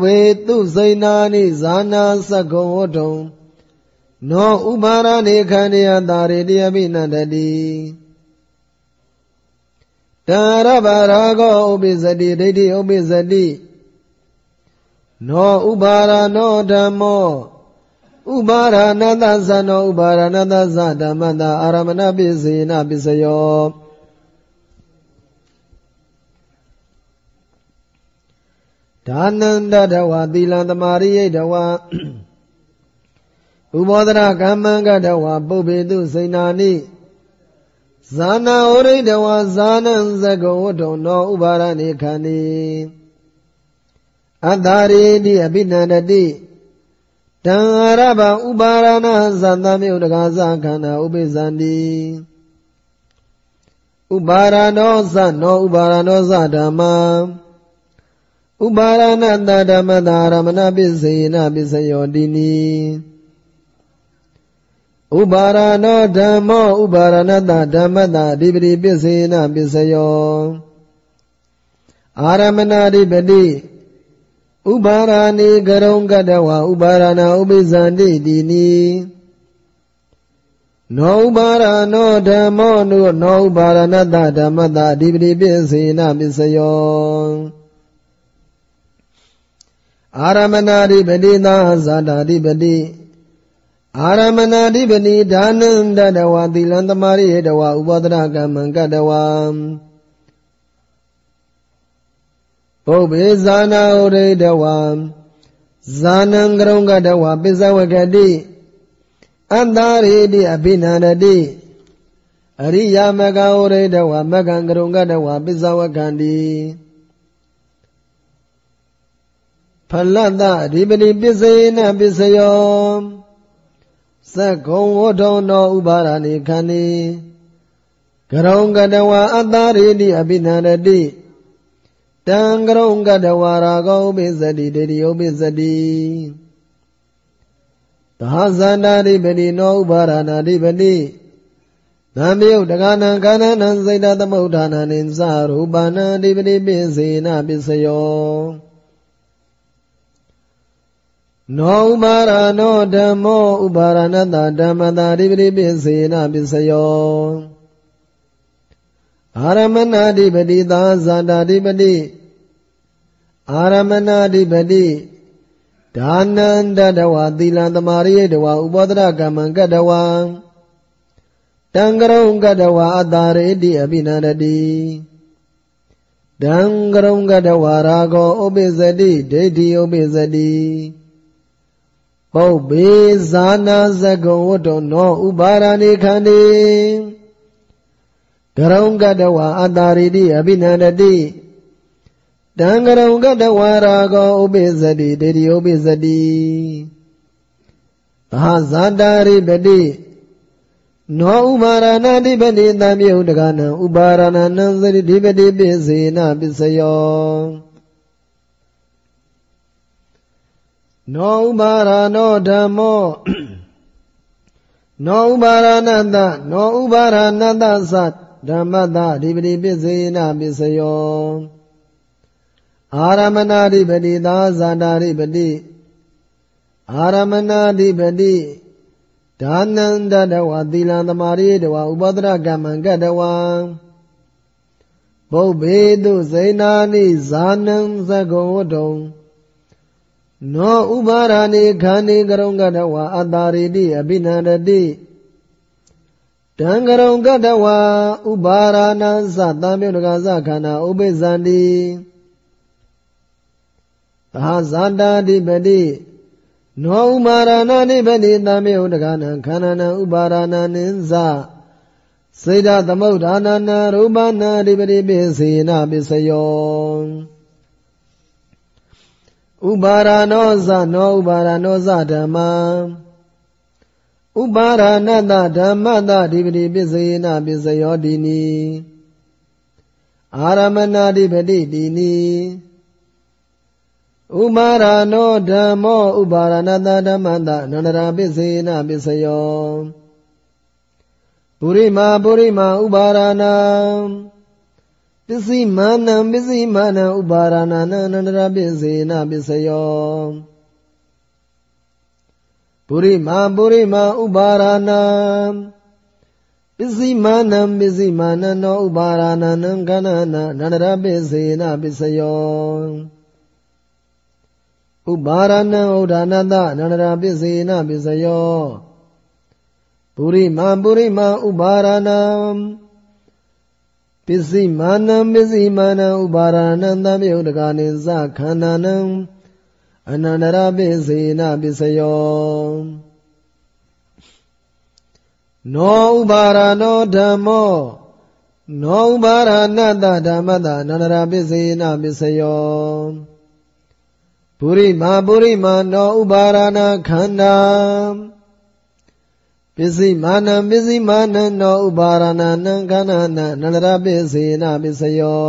ဝေတုစိဏာနိဇာနာသကုံဝတ္ထုံနောဥပါရဏေခန္ဓယတာရေတယပိနန္တတိတာရဗရာဂောဥပိစတိဒိဋ္ဌိဥပိစတိနောဥပါရနောဓမ္မောဥပါရဏတသနောဥပါရဏတသဓမ္မတာအာရမဏပိစေနပိစယော ဒါနန္တတဝသီလံသမာရိယတဝဥဘောဒရကမ္မံကတဝပုပ္ပေတုစိဏာနိဇာနာဩရိတဝဇာနံဇဂဝတ္ထုံနောဥပါရဏေခန္တိအတ္တရေတိအပိနန္တတိတံအရဘဥပါရဏဇန္တမြုတ်တကာသခန္ဓာဥပိသန္တိဥပါရဏောသနောဥပါရဏောသဓမ္မာ ဥပါရဏတဓမ္မတာရမဏပစ္စေနပစ္စယောတိနိဥပါရဏောဓမ္မောဥပါရဏတဓမ္မတာအဓိပတိပစ္စေနပစ္စယောအာရမဏအဓိပတိဥပါရဏိကရုံကတဝဥပါရဏဥပိဇန္တိတိနိနောဥပါရဏောဓမ္မောနုနောဥပါရဏတဓမ္မတာအဓိပတိပစ္စေနပစ္စယော အာရမဏာဓိပတိသာဇာတာဓိပတိအာရမဏာဓိပတိဒါနန္တတဝသီလံသမารိတဝဥပဒရကမ္မံကတဝပုဗ္ဗေဇာနာဥရိတဝဇာနံကရုံကတဝပိဇဝကတိအန္တာရိတိအဘိနန္တတိအရိယာမကဥရိတဝမကံကရုံကတဝပိဇဝကံတိ ဖလတ္တအဓိပတိပစ္စေနပစ္စယောသက္ကုံဝဋ္ထုံသောဥပါရဏိခန္ဒီကရုံကတဝအတ္တရိတိအပိနန္တတိတံကရုံကတဝရာဂောဥပိသတိဒိဋ္ဌိဥပိသတိသဟဇန္တာဓိပတိနောဥပါရဏဓိပတိသံမြုတ်တကနံကာနနံစိတ်တသမုဋ္ဌာနနိသရူပနာဓိပတိပိစေနပစ္စယော နောဥပါရနောဓမ္မောဥပါရဏတဓမ္မတာဓိပတိပိစေနပစ္စယောအာရမဏဓိပတိသာဇာတာဓိပတိအာရမဏဓိပတိဒါနန္တတဝသီလံသမာရိယတဝဥပောဒရကမ္မံကတဝံတံကရုံကတဝအတာရေတိအပိနန္တတိတံကရုံကတဝရာဂောဥပိသတိဒိဋ္ဌိဥပိသတိ ပုပ္ပေဇာနာဇဂုံဝတ္တောနောဥပါရဏိခန္တိကရုံကတဝအတာရိတိအဘိနန္တတိတံကရုံကတဝရာဂောဥပိသတိတေတိဥပိသတိသဟဇာတာရိပတိနောဥပါရဏတိပတိတံမြုတ်တကနံဥပါရဏနံသတိတိပတိပိစေနပစ္စယော နောဥပါရနောဓမ္မောနောဥပါရဏတနောဥပါရဏတသဓမ္မတအဓိပတိပစ္စေနပစ္စယောအာရမဏအဓိပတိသာဇာတာအဓိပတိအာရမဏအဓိပတိဒါနန္တတဝသီလံသမာရိတဝဥပဒရကမ္မံကတဝံဘုဗ္ဗေတုဇိနာနိဇာနံသကုံဝတ္တုံ နောဥပါရဏေခန္ဒီကရုံကတဝအတာရိတိအပိနန္တတိတံကရုံကတဝဥပါရဏံသသံမြုတကသခန္ဓာဥပိဇန္တိသာဇာတာတိပတိနောဥပါရဏနိပတိသံမြုတကနံခန္ဓာနံဥပါရဏနိသစေတသမုဋ္ဌာနနာရူပနာအဓိပတိပိစေနပစ္စယော ဥပါရနောဇနောဥပါရနောဇဓမ္မဥပါရဏတဓမ္မတဓိပတိပစ္စယေနပစ္စယောတိနိအာရမဏဓိပတိတိနိဥပါရနောဓမ္မောဥပါရဏတဓမ္မတနန္ဒရာပစ္စယေနပစ္စယောပုရိမာပုရိမာဥပါရဏံ ပစ္စည်းမာနံပစ္စည်းမာနံဥပါရဏနံအနန္တရပစ္စေနပစ္စယောပုရိမာပုရိမာဥပါရဏံပစ္စည်းမာနံပစ္စည်းမာနံနောဥပါရဏနံခန္ဓာနာအနန္တရပစ္စေနပစ္စယောဥပါရဏံဥဒ္ဒနာတအနန္တရာပစ္စေနပစ္စယောပုရိမာပုရိမာဥပါရဏံ ပစ္စည်းမာနံပစ္စည်းမာနံဥပါရဏံသမြုတ်တကနိသခန္ဓာနံအနန္တရပစ္စေနပစ္စယောနောဥပါရနောဓမ္မောနောဥပါရဏတဓမ္မတအနန္တရပစ္စေနပစ္စယောပုရိမာပုရိမာနောဥပါရဏခန္ဓာ ပစ္စည်းမာနံပစ္စည်းမာနံနောဥပါရဏနံခန္ဓာနနန္တရပစ္စေနပစ္စယော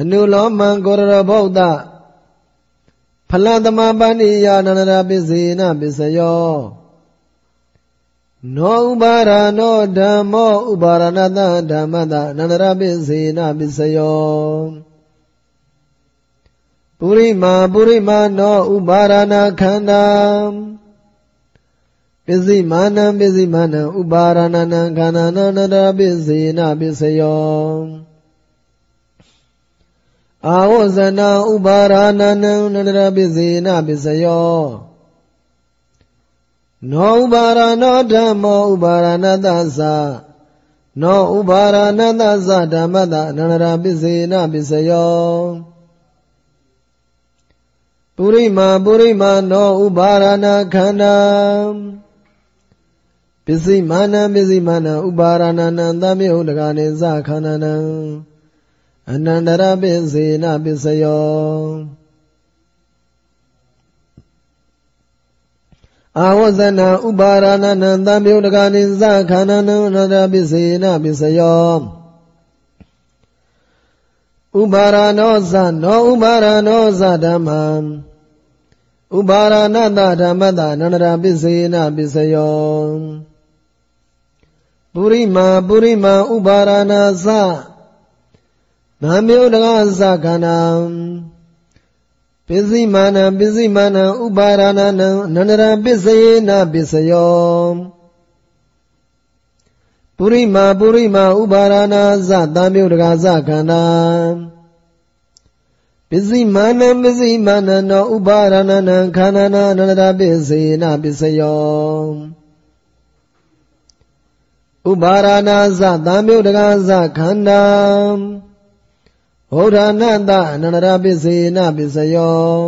အနုလောမံကိုရရဗုဒ္ဓဖလသမပဏိယနန္တရပစ္စေနပစ္စယောနောဥပါရနောဓမ္မောဥပါရဏတဓမ္မတနန္တရပစ္စေနပစ္စယောပုရိမာပုရိမာနောဥပါရဏခန္ဓာ ပစ္စည်းမာနံပစ္စည်းမာနံဥပါရဏနံခန္ဓာနန္တပစ္စေနပစ္စယောအာဝဇနာဥပါရဏနံနန္တပစ္စေနပစ္စယောနောဥပါရဏောဓမ္မောဥပါရဏတသနောဥပါရဏတသဓမ္မတအနန္တပစ္စေနပစ္စယောပုရိမာပုရိမာနောဥပါရဏခန္ဓာ ပစ္စည်းမာနံပစ္စည်းမာနံဥပါရဏနံသမေဟုတကနိသခန္ဓာနံအနန္တရပစ္စေနပစ္စယောအာဝဇနာဥပါရဏနံသမေဟုတကနိသခန္ဓာနံအနန္တရပစ္စေနပစ္စယောဥပါရဏောသနောဥပါရဏောသဓမ္မံဥပါရဏတဓမ္မတနန္ဒရာပစ္စေနပစ္စယော ပုရိမာပုရိမာဥပါရဏသသံမြုတကသခန္ဓာပစ္စည်းမာနပစ္စည်းမာနဥပါရဏနံအနန္တရာပစ္စေနပစ္စယောပုရိမာပုရိမာဥပါရဏသသံမြုတကသခန္ဓာပစ္စည်းမာနံပစ္စည်းမာနနောဥပါရဏနံခန္ဓာနာအနန္တပစ္စေနပစ္စယော ဥပါရဏသသံမြုတကသခန္ဓာဟောရဏတအနန္တပစ္စေနပစ္စယော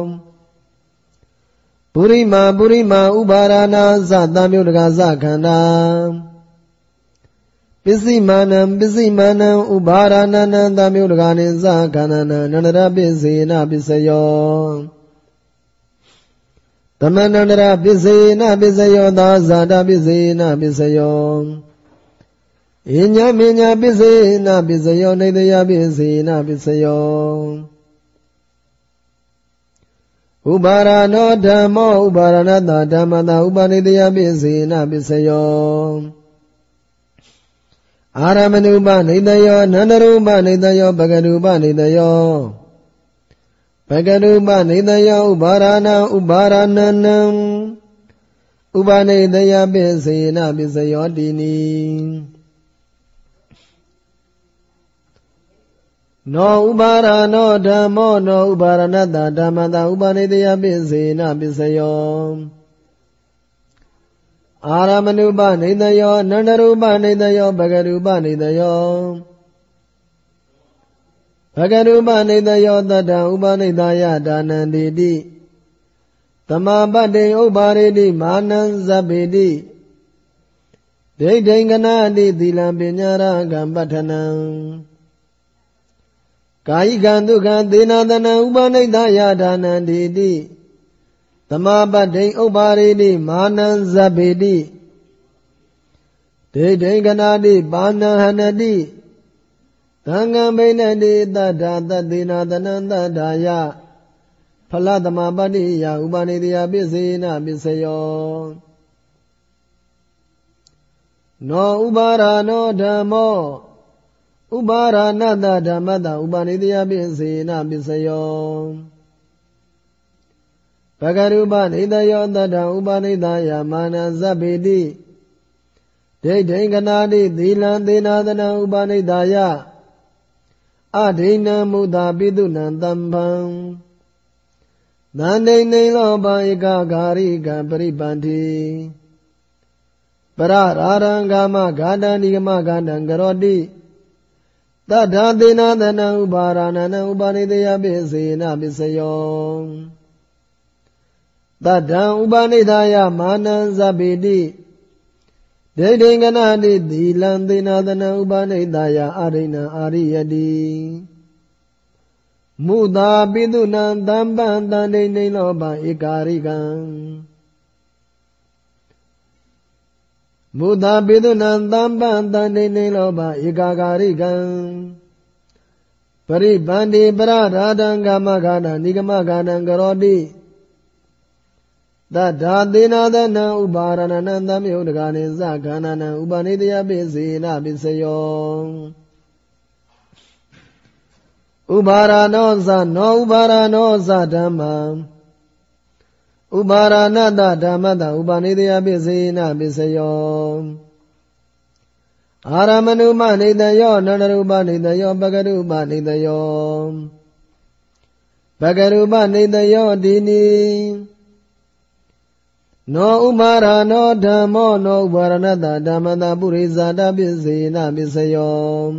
ပုရိမာပုရိမာဥပါရဏသသံမြုတကသခန္ဓာပစ္စည်းမာနံပစ္စည်းမာနံဥပါရဏနံသမြုတကာနိသခန္ဓာနံနန္ဒရပစ္စေနပစ္စယောသမန္တန္တရပစ္စေနပစ္စယောသာဇာတပစ္စေနပစ္စယော ဣညာမညာပစ္စေနပစ္စယောနေတယပစ္စေနပစ္စယောဥပါရနောဓမ္မောဥပါရဏတဓမ္မတာဥပါနေတယပစ္စေနပစ္စယောအာရမဏုပနေတယောနန္ဒရူပနေတယောပကရူပနေတယောပကရူပနေတယောဥပါရဏဥပါရဏနံဥပနေတယပိစေနပိစယောတိနိ နောဥပါရနောဓမ္မောနောဥပါရဏတဓမ္မတဥပနေတယပိစေနပိစယောအာရမဏုပနေတယောအနန္တရူပနေတယောဘဂရူပနေတယောဘဂရူပနေတယောတတ္တဥပနိတယဒါနန္တိတိတမပတ္တိဥပါရိတိမာနံဇဗ္ဗေတိဒိဋ္ဌိကနာတိသီလံပညာရကံပဋ္ဌနံ ကာယိကံဒုက္ခသေနာတနံဥပနိတယဒါနန္တိတိသမာပတ္တိဥပါရိတိမာနံဇဗ္ဗေတိဒိဋ္ဌိကနာတိပါဏဟနတိသံဃံဘိနတိတတ္ထာတသေနာတနံတတ္ထာယဖလသမပတ္တိယဥပနိတယပစ္စေနပစ္စယောနောဥပါရနောဓမ္မော ဥပါရဏတဓမ္မတဥပါနိတယပိစေနပစ္စယောဘဂရုပနေတယောတတံဥပါနိတယမာနဇဗ္ဗေတိဒိဋ္ဌိကနာတိသီလံသေနာသနံဥပါနိတယအဒိဏံမုဒ္ဒပိတုနံတမ္ပံသန္တိနေလောဘဧကဂာရိကပရိပန္တိပရရာရံကာမဂာတံနိဂမဂာတံကရောတိ တထာသေနာသနံဥပါရဏနံဥပါရိတယပိစေနပစ္စယောတတံဥပါနိဒာယမာနံဇဗ္ဗေတိဒိဋ္ဌိကနာတိသီလံသေနာသနံဥပါနိဒာယအာရိဏအာရိယတိမုသာပိတုနံတမ္ပံတန်ဒိနေလောဘဧကာရိကံ မုသာပိတုနံတမ္ပံတန်ဒိနေလောဘဧကာဂာရိကံပရိပန္တိပရရာဒံကာမဂာဏနိဂမဂာဏံကရောတိတထာသေနာသနံဥပါရဏနံသမယုတကာနိသခန္ဓာနံဥပနိတယပိစေနပိစယောဥပါရနောသနောဥပါရနောသဓမ္မံ ဥပါရဏတဓမ္မတဥပနိတယပိစေနပိစယောအာရမဏုမနေတယောနန္ဒရူပနေတယောပကရုပနေတယောပကရုပနေတယောဒီနီနောဥပါရနောဓမ္မောနောဥပါရဏတဓမ္မတပုရိဇာတပိစေနပိစယော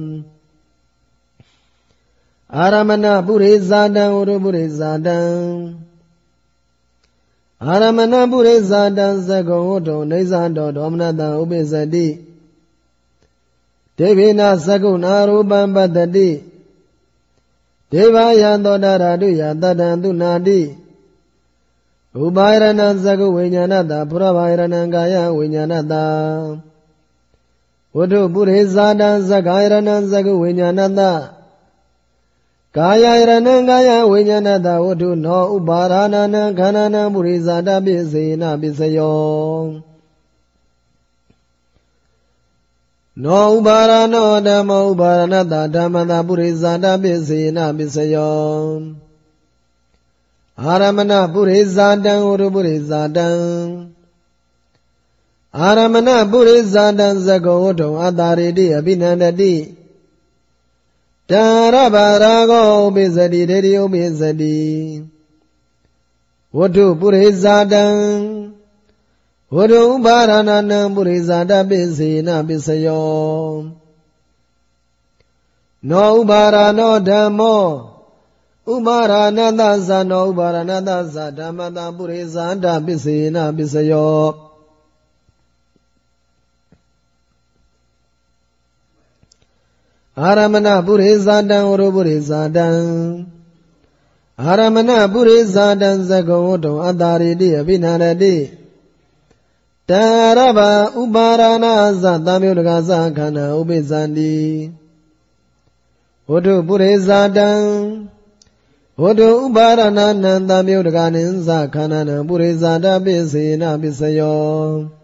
အာရမဏပုရိဇာတံဝရပုရိဇာတံ အာရမဏပုရိဇာတံသကုံဝတ္ထုနေဇာတောဒေါမနတံဥပိစတိဒေဝိနာသကုဏာရူပံပတ္တိဒေဝယံသောတာရတုယတတံသူနာတိဥပါယရဏသကုဝိညာဏတာပရဘာယရဏကာယဝိညာဏတာဝတ္ထုပုရိဇာတံသက္ကာယရဏသကုဝိညာဏတာ ကာယယရဏံကာယဝိညာဏတဝတ္ထုနောဥပါရဏနံခန္ဓာနံပုရိဇာတပိစေနပိစယောနောဥပါရဏောဓမ္မောဥပါရဏတဓမ္မတာပုရိဇာတပိစေနပိစယောအာရမဏပုရိဇာတံဝရပုရိဇာတံအာရမဏပုရိဇာတံသကောဝတ္ထုအတာရိတိအဘိနန္တတိ တရဗရာဂောဥပိစတိဒေတိဥပိစတိဝတ္ထုပုရိဇာတံဝတ္ထုဥပါရဏနံပုရိဇာတပိစေနပိစယောနောဥပါရဏောဓမ္မောဥပါရဏတသနောဥပါရဏတသဓမ္မတပုရိဇာတပိစေနပိစယော အာရမဏပုရိဇာတံဝရပုရိဇာတံအာရမဏပုရိဇာတံသကုံဝတ္တံအတာရိတိအဘိနာရတိတရဗဥပါရဏသသံယုတကသခန္ဓာဥပိသန္တိဝတ္ထုပုရိဇာတံဝတ္ထုဥပါရဏနံသံယုတကနိသခန္ဓာနံပုရိဇာတပိစေနပိစယော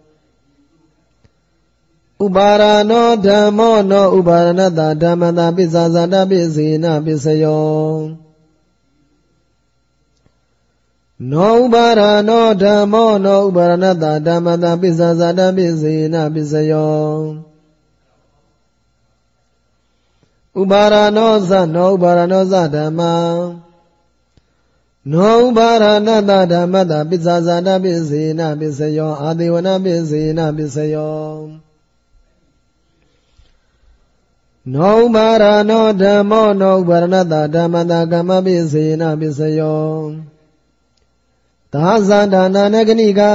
ဥပါရနောဓမ္မောနောဥပါရဏတဓမ္မတာပိစ္ဆာဇာတပိစေနပိစယောနောဥပါရနောဓမ္မောနောဥပါရဏတဓမ္မတာပိစ္ဆာဇာတပိစေနပိစယောဥပါရနောသနောဥပါရနောသဓမ္မနောဥပါရဏတဓမ္မတာပိစ္ဆာဇာတပိစေနပိစယောအာတိဝနပိစေနပိစယော နောဥပါရနောဓမ္မောနောဥပါရဏတဓမ္မတာကမ္မပိစေနပိစယောသာဇာဒါနာနဂနိကံ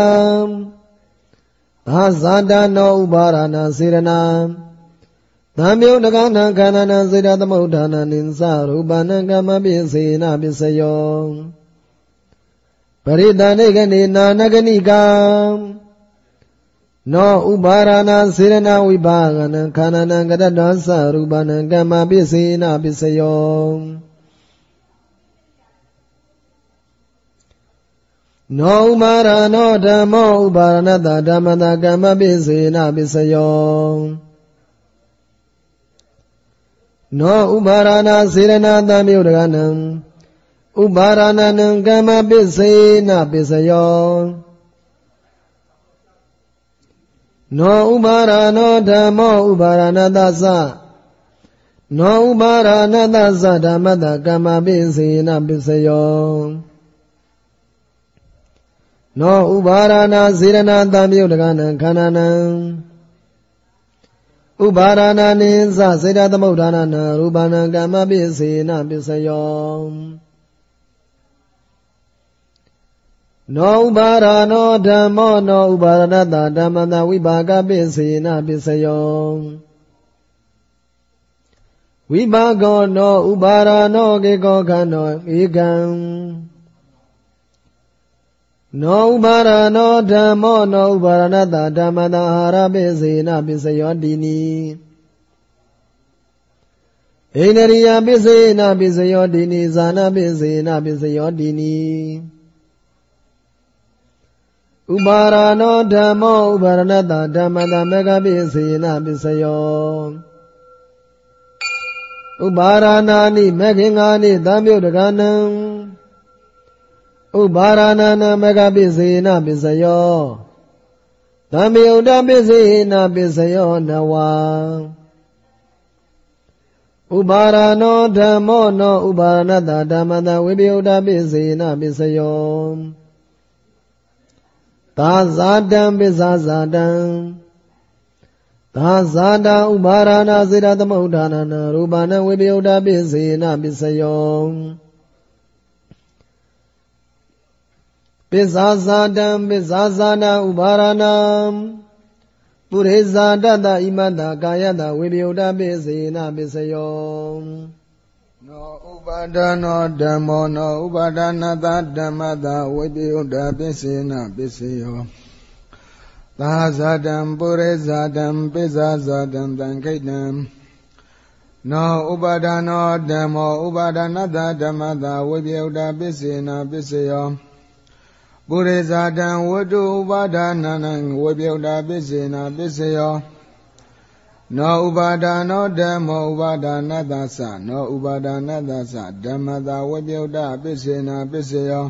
သာဇာဒါနောဥပါရဏစေရနာသံမြုတကနာခန္ဓာနာစေတသမုဋ္ဌာနာနိသရူပနာကမ္မပိစေနပိစယောပရိတဏိကနေနာနဂနိကံ နောဥပါရဏစေရဏဝိပါကနံခန္ဓာနံကတ္တသရူပနံကမ္မပစ္စေနပစ္စယောနောဥပါရဏောဓမ္မောဥပါရဏတဓမ္မတကမ္မပစ္စေနပစ္စယောနောဥပါရဏစေရဏသံမြုဒကနံဥပါရဏနံကမ္မပစ္စေနပစ္စယော နောဥပါရဏောဓမ္မောဥပါရဏသသနောဥပါရဏသသဓမ္မတကမ္မပိစေနပစ္စယောနောဥပါရဏစေရဏတံမြုဒကနံခန္ဓာနံဥပါရဏနိသစေတသမုဋ္ဌာနနရူပနံကမ္မပိစေနပစ္စယော နောဥပါရဏောဓမ္မောနောဥပါရဏတဓမ္မတဝိပါကပိစေနပစ္စယောဝိပါကောနောဥပါရဏောကေကောခန္နောဧကံနောဥပါရဏောဓမ္မောနောဥပါရဏတဓမ္မတအာရပိစေနပစ္စယောတိနိဣန္ဒရိယပစ္စေနပစ္စယောတိနိဇာနပစ္စေနပစ္စယောတိနိ ဥပါရဏောဓမ္မောဥပါရဏတဓမ္မတမေကပိစေနပစ္စယောဥပါရဏာနိမေခင်္ဂာနိသံယုတ်တကနံဥပါရဏနာမကပိစေနပစ္စယောသံယုတ်တပစ္စေနပစ္စယောနဝံဥပါရဏောဓမ္မောနောဥပါရဏတဓမ္မတဝိပယုတ်တပစ္စေနပစ္စယော သာဇာတံပစ္စာဇာတံသာဇာတံဥပါရဏစေတသမုဋ္ဌာနနရူပနဝိပယုတ်တပစ္စေနပစ္စယောပစ္စာဇာတံပစ္စာဇာနာဥပါရဏံပုရိဇာတတဣမတကာယတဝိပယုတ်တပစ္စေနပစ္စယော နောဥပါဒနောဓမ္မောနောဥပါဒနာတဓမ္မတဝိပယုတ်တပစ္စေနပစ္စယောသာဇာတံပုရိဇာတံပစ္စာဇာတံတံခိတံနောဥပါဒနောဓမ္မောဥပါဒနာတဓမ္မတဝိပယုတ်တပစ္စေနပစ္စယောပုရိဇာတံဝတ္တုဥပါဒနာနံဝိပယုတ်တာပစ္စေနာပစ္စယော နောဥပါဒနောဓမ္မောဥပါဒနာသသနောဥပါဒနာသသဓမ္မတာဝိပယုတ်တာပစ္စေနာပစ္စယော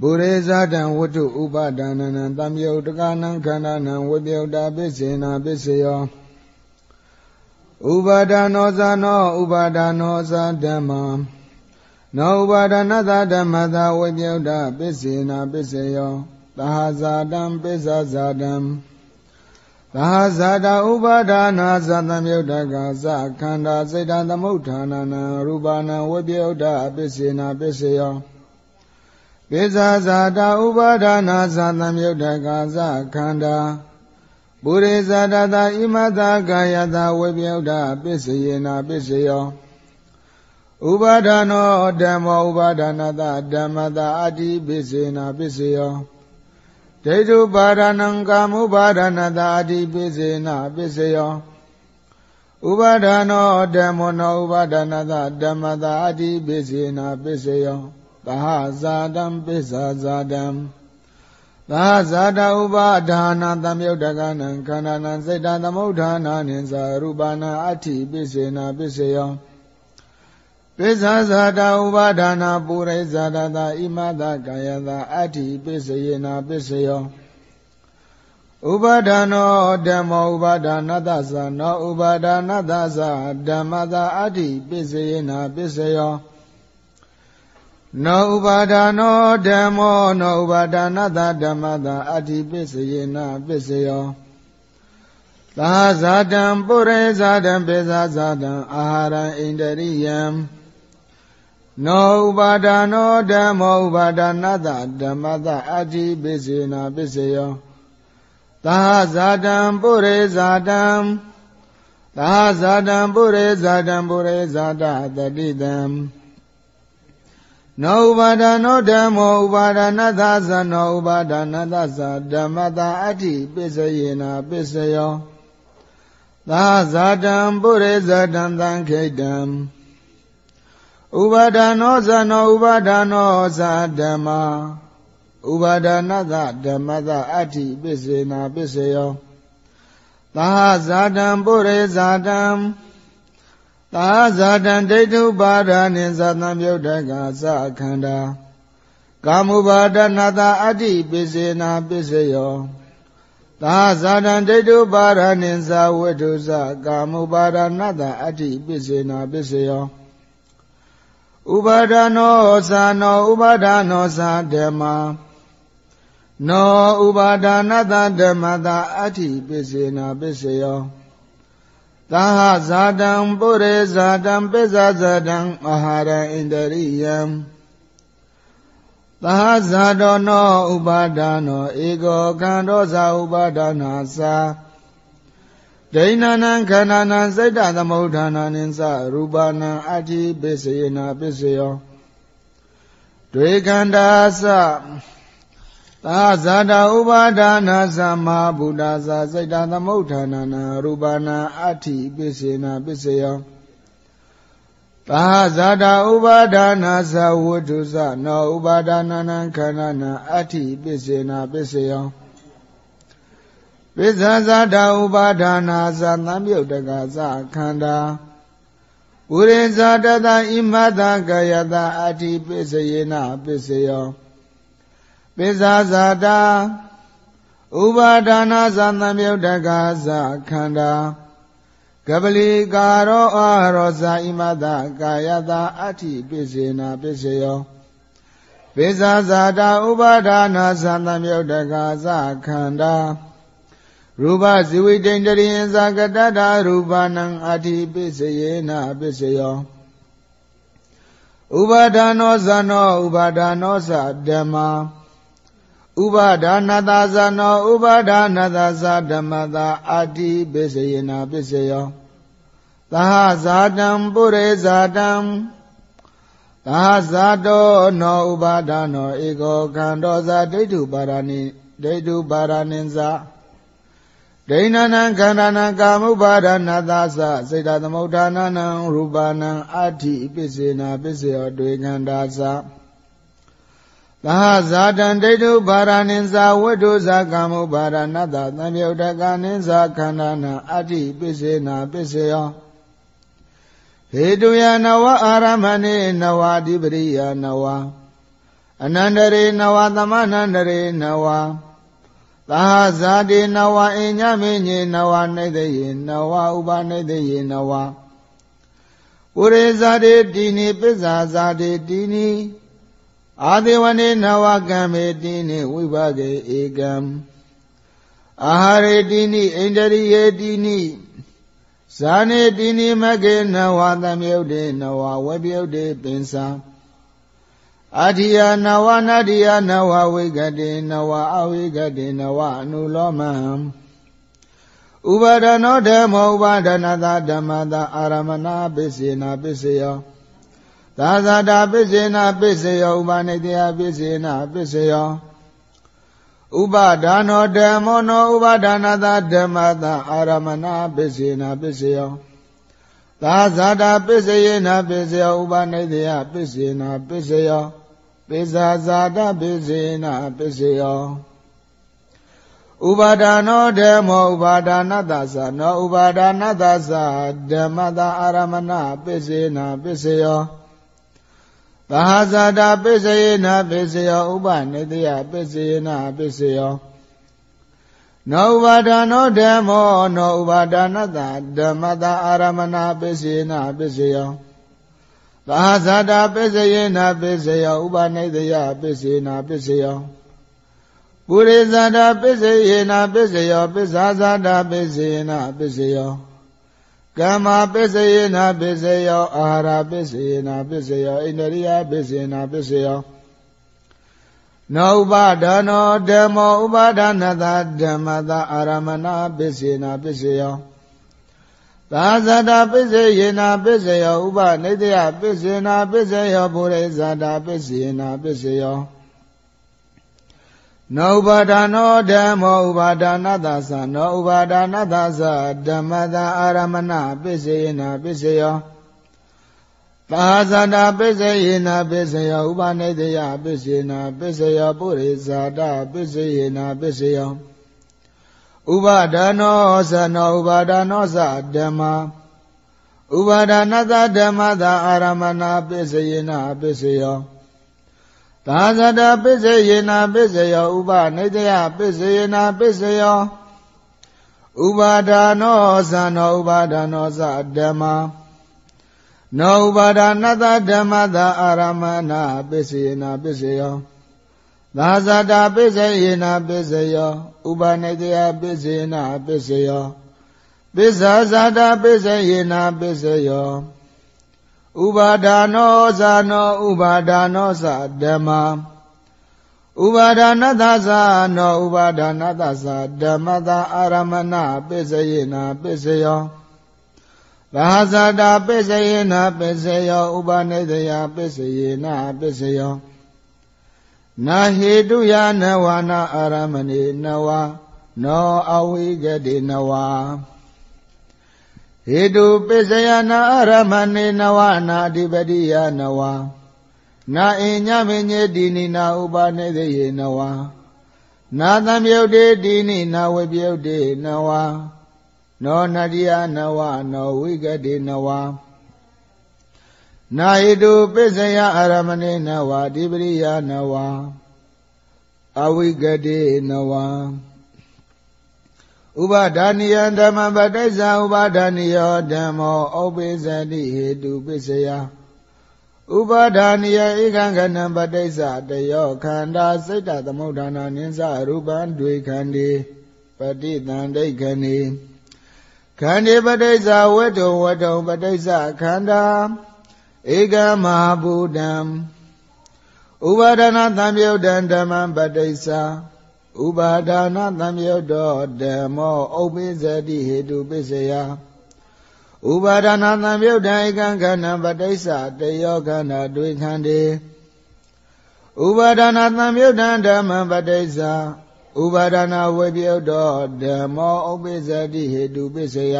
ပုရိဇာတံဝတ္ထုဥပါဒနာနံတံယုတ်တကနံခန္ဓာနံဝိပယုတ်တာပစ္စေနာပစ္စယောဥပါဒနောဇာနောဥပါဒနောဇာဓမ္မာနောဥပါဒနာသဓမ္မသာဝိပယုဒ္ဓပစ္စေနာပစ္စယောသဟဇာတံပစ္ဆဇာတံ သဟဇာတာဥပါဒနာသတံမြုဒ္ဓကသခန္ဓာစိတ်တံသမုဋ္ဌာနနံရူပနံဝိပယုဒ္ဓပစ္စေနာပစ္စယောပိဇာဇာတာဥပါဒနာသတံမြုဒ္ဓကသခန္ဓာပုရိဇာတတာဣမတာကာယတာဝိပယုဒ္ဓပစ္စယေနာပစ္စယောဥပါဒနောဓမ္မောဥပါဒနာတဓမ္မတာအတ္တိပိစေနာပိစေယော ဒိဋ္ဌုပါဒနံကာမုပါဒနာတအတ္တိပိစေနာပိစေယောဥပါဒနောဓမ္မောနောဥပါဒနာတဓမ္မတာအတ္တိပိစေနာပိစေယောသဟဇာတံပိစ္ဆာဇာတံသဟဇာတဥပါဒါနာသံယုတ်တကနံခန္ဓာနံစိတ်တသမုဋ္ဌာနာနိသရူပနာအတ္တိပိစေနာပိစေယော ပိစ္ဆာဇာတာဥပါဒနာပုရိဇာတတာဣမတကာယတာအတ္တိပစ္စယေနာပစ္စယောဥပါဒနောဓမ္မောဥပါဒနာတသနောဥပါဒနာတသဓမ္မတာအတ္တိပစ္စယေနာပစ္စယောနောဥပါဒနောဓမ္မောနောဥပါဒနာတဓမ္မတာအတ္တိပစ္စယေနာပစ္စယောသာဇာတံပုရိဇာတံပိဇာဇာတံအာဟာရံဣန္ဒရိယံ နောဥပါဒာနောဓမ္မောဥပါဒနာတဓမ္မတအတ္တိပိစေနာပိစေယောသာဇာတံပုရိဇာတံသာဇာတံပုရိဇာတံပုရိဇာတတတိတံနောဥပါဒနောဓမ္မောဥပါဒနာသသနောဥပါဒနာသသဓမ္မတအတ္တိပိစယေနာပိစယောသာဇာတံပုရိဇာတံသံခိတံ ဥပါဒနောဇနောဥပါဒနောဇာဓမ္မာဥပါဒနာသဓမ္မသအဋ္ဌိပစ္စေနာပစ္စေယောသာဇာတံပုရိဇာတံသာဇာတံဒိဋ္ဌုပါဒာနိသသံပြုတ်တကသခန္ဓာကာမုပါဒနာတာအတ္တိပိစေနာပိစယောသာဇာတံဒိဋ္ဌုပါဒာနိသဝိတုသကာမုပါဒနာတာအတ္တိပိစေနာပိစယော ဥပါဒနောသာနောဥပါဒနောသာဓမ္မာနောဥပါဒနာတဓမ္မတာအဋ္ဌိပစ္စေနာပစ္စယောသာဟဇာတံပုရိဇာတံပစ္ဆဇာတံမဟာရဣန္ဒရိယံသာဟဇာတောနောဥပါဒနောဧကောခန္ဓောဇာဥပါဒနာသာ ဒိဏနံခန္ဓာနံစိတ်တသမုဋ္ဌာနာနိသရူပနံအဋ္ဌိပစ္စေနာပစ္စယောတွေခန္ဓာသသာဇာတာဥပါဒနာသမ္မာဗုဒ္ဓသာစိတ်တသမုဋ္ဌာနာနာရူပနာအဋ္ဌိပစ္စေနာပစ္စယောသာဇာတာဥပါဒနာသဝတ္ထုသနောဥပါဒနာနံခန္ဓာနာအဋ္ဌိပစ္စေနာပစ္စယော ပိဇာဇာတာဥပါဒနာသသံမြုတ်တကသခန္ဓာပုရိဇာတတဣမတကယတအဋ္ဌိပစ္စယေနပစ္စယောပိဇာဇာတာဥပါဒါနာသံသမြုတ်တကာသခန္ဓာကပလီကာရောအာရောဇာဣမတကာယတာအဋ္ဌိပိစေနာပိစယောပိဇာဇာတာဥပါဒါနာသံသမြုတ်တကာသခန္ဓာ ရူပဇိဝိတိန်တရိယဇာကတတာရူပနံအဋ္ဌိပိစယေနာပိစယောဥပါဒါနောဇာနောဥပါဒါနောသဓမ္မာဥပါဒါနတာဇာနောဥပါဒါနတာဇာဓမ္မတာအာတိပိစယေနာပိစယောသဟဇာတံပုရိဇာတံသဟဇာတောနောဥပါဒါနောဧကောခန္တောဇာဒိဋ္ဌုပါရဏိဒိဋ္ဌုပါရဏိဇာ ဒိဏနံခန္ဓာနံကာမုပါဒနာသသစေတသမုဋ္ဌာနံရူပနံအဋ္ဌိပိစေနာပိစယောတွေခန္ဓာသသာဇာတံဒိဋ္ဌုဘာရဏိဇာဝတ္ထုဇာကမ္မုဘာရဏတ္တသံယုတ်တကနိဇာခန္ဓာနာအဋ္ဌိပစ္စေနာပစ္စယောဟေတုယနဝအာရမဏိနဝအဓိပရိယနဝအနန္တရေနဝသမဏန္တရေနဝ သာဇာတိနဝအညမေညေနဝနေတယေနဝဥပနေတယေနဝပုရိဇာတိတိနိပစ္ဆာဇာတိတိနိအာဒေဝနေနဝကံမေတိနိဝိဘဂေဧကံအာဟာရေတိနိဣန္ဒရိယေတိနိဇာနေတိနိမဂေနဝသမယုတ်တေနဝဝေပယုတ်တေပင်စာ အာတိယနဝနာတိယနဝဝိကတိနဝအဝိကတိနဝအနုလောမံဥပါဒနောဓမ္မောဥပါဒနာသဓမ္မတာအာရမဏပစ္စေနာပစ္စယောသာဇာတာပစ္စေနာပစ္စယောဥပနိတယပစ္စေနာပစ္စယောဥပါဒါနောဓမ္မောနောဥပါဒါနာတာဓမ္မတာအာရမဏပစ္စေနာပစ္စယော သာဇာတာပစ္စယေနာပစ္စယောဥပနိတယပစ္စေနာပစ္စယောပိဇာဇာတာပစ္စေနာပစ္စယောဥပါဒါနောဓမ္မောဥပါဒါနတ္တသနောဥပါဒါနတ္တသဓမ္မတာအာရမဏပစ္စေနာပစ္စယောသဟဇာတာပစ္စယေနပစ္စယောဥပနေတယပစ္စယေနပစ္စယော နောဥပါဒနောဓမ္မောနောဥပါဒနတဓမ္မတာအာရမဏပစ္စယေနပစ္စယောသဟဇာတာပစ္စယေနပစ္စယောဥပနေတယပစ္စယေနပစ္စယောပုရိဇာတာပစ္စယေနပစ္စယောပစ္ဆာဇာတာပစ္စယေနပစ္စယောကမ္မပစ္စယေနာပစ္စယောအာဟာရပစ္စယေနာပစ္စယောဣန္ဒရိယပစ္စယေနာပစ္စယော နောဥပါဒနောဓမ္မောဥပါဒနာတဓမ္မတာအာရမဏပစ္စယေနာပစ္စယောသာဇတာပစ္စယေနာပစ္စယောဥပနိတယပစ္စယေနာပစ္စယောဘုရိဇာတာပစ္စယေနာပစ္စယောနောဥပါဒနောဓမ္မောဥပါဒနာသသနောဥပါဒနာသသဓမ္မတာအာရမဏပစ္စယေနပစ္စယော သာဇာတာပစ္စယေနပစ္စယောဥပနိတယပစ္စယေနပစ္စယောပုရိဇာတာပစ္စယေနပစ္စယောဥပါဒနောသနောဥပါဒနောသဓမ္မာဥပါဒနာတဓမ္မတာအာရမဏပစ္စယေနပစ္စယောသာဇတပစ္စယေနပစ္စယောဥပနိတယပစ္စယေနပစ္စယောဥပါဒါနောဇာနောဥပါဒါနောဇဓမ္မာ နောဥပါဒနာတဓမ္မတာအာရမဏပစ္စယေနပစ္စယောသာဇတာပစ္စယေနပစ္စယောဥပနိတယပစ္စယေနပစ္စယောပစ္စာဇာတာပစ္စယေနပစ္စယောဥပါဒါနောဇာနောဥပါဒါနောသဓမ္မာဥပါဒနာသသနောဥပါဒနာသသဓမ္မတာအာရမဏပစ္စယေနပစ္စယော ဘာဇာတာပစ္စယေနပစ္စယောဥပနိဒယပစ္စယေနပစ္စယောနာဟေတုယနဝနာအာရမဏေနဝနောအဝိဂတိနဝဟေတုပစ္စယနာအာရမဏေနဝနာအဓိပတိယနဝနာအညမညေတိနိနာဥပနိဒယေနဝနာသံယုတ်တေတိနိနာဝိပယုတ်တေနဝ နောနတ္တိယနဝနောဝိကတိနဝနာဟိတုပစ္စယအာရမဏေနဝအဓိပတိယနဝအဝိကတိနဝဥပါဒာနိယဓမ္မပဋိစ္စဥပါဒာနိယောဓမ္မောဩပိသတိဟေတုပစ္စယဥပါဒာနိယဧကံခဏံပဋိစ္စတယောခန္ဓာစိတ်တသမုဋ္ဌာနာနိစ္စရူပံဒွေခန္ဒီပฏิတံဒိဋ္ဌဏီ ခန္ဒီပဋိစ္စဝတ္ထုဝတ္ထုပဋိစ္စခန္ဓာဧကမဟာဘူတံဥပါဒနာသံယုတ်တံဓမ္မံပဋိစ္စဥပါဒါနသံယုတ်တောဓမ္မောဥပိသတိဟေတုပစ္စယဥပါဒနာသံယုတ်တံဧကံခန္ဓာပဋိစ္စတယောခန္ဓာတွေ့ခန္ဒီဥပါဒနာသံယုတ်တံဓမ္မံပဋိစ္စ ဥပါဒနာဝေပြုတ်တောဓမ္မောဥပိသတိဟေတုပစ္စယ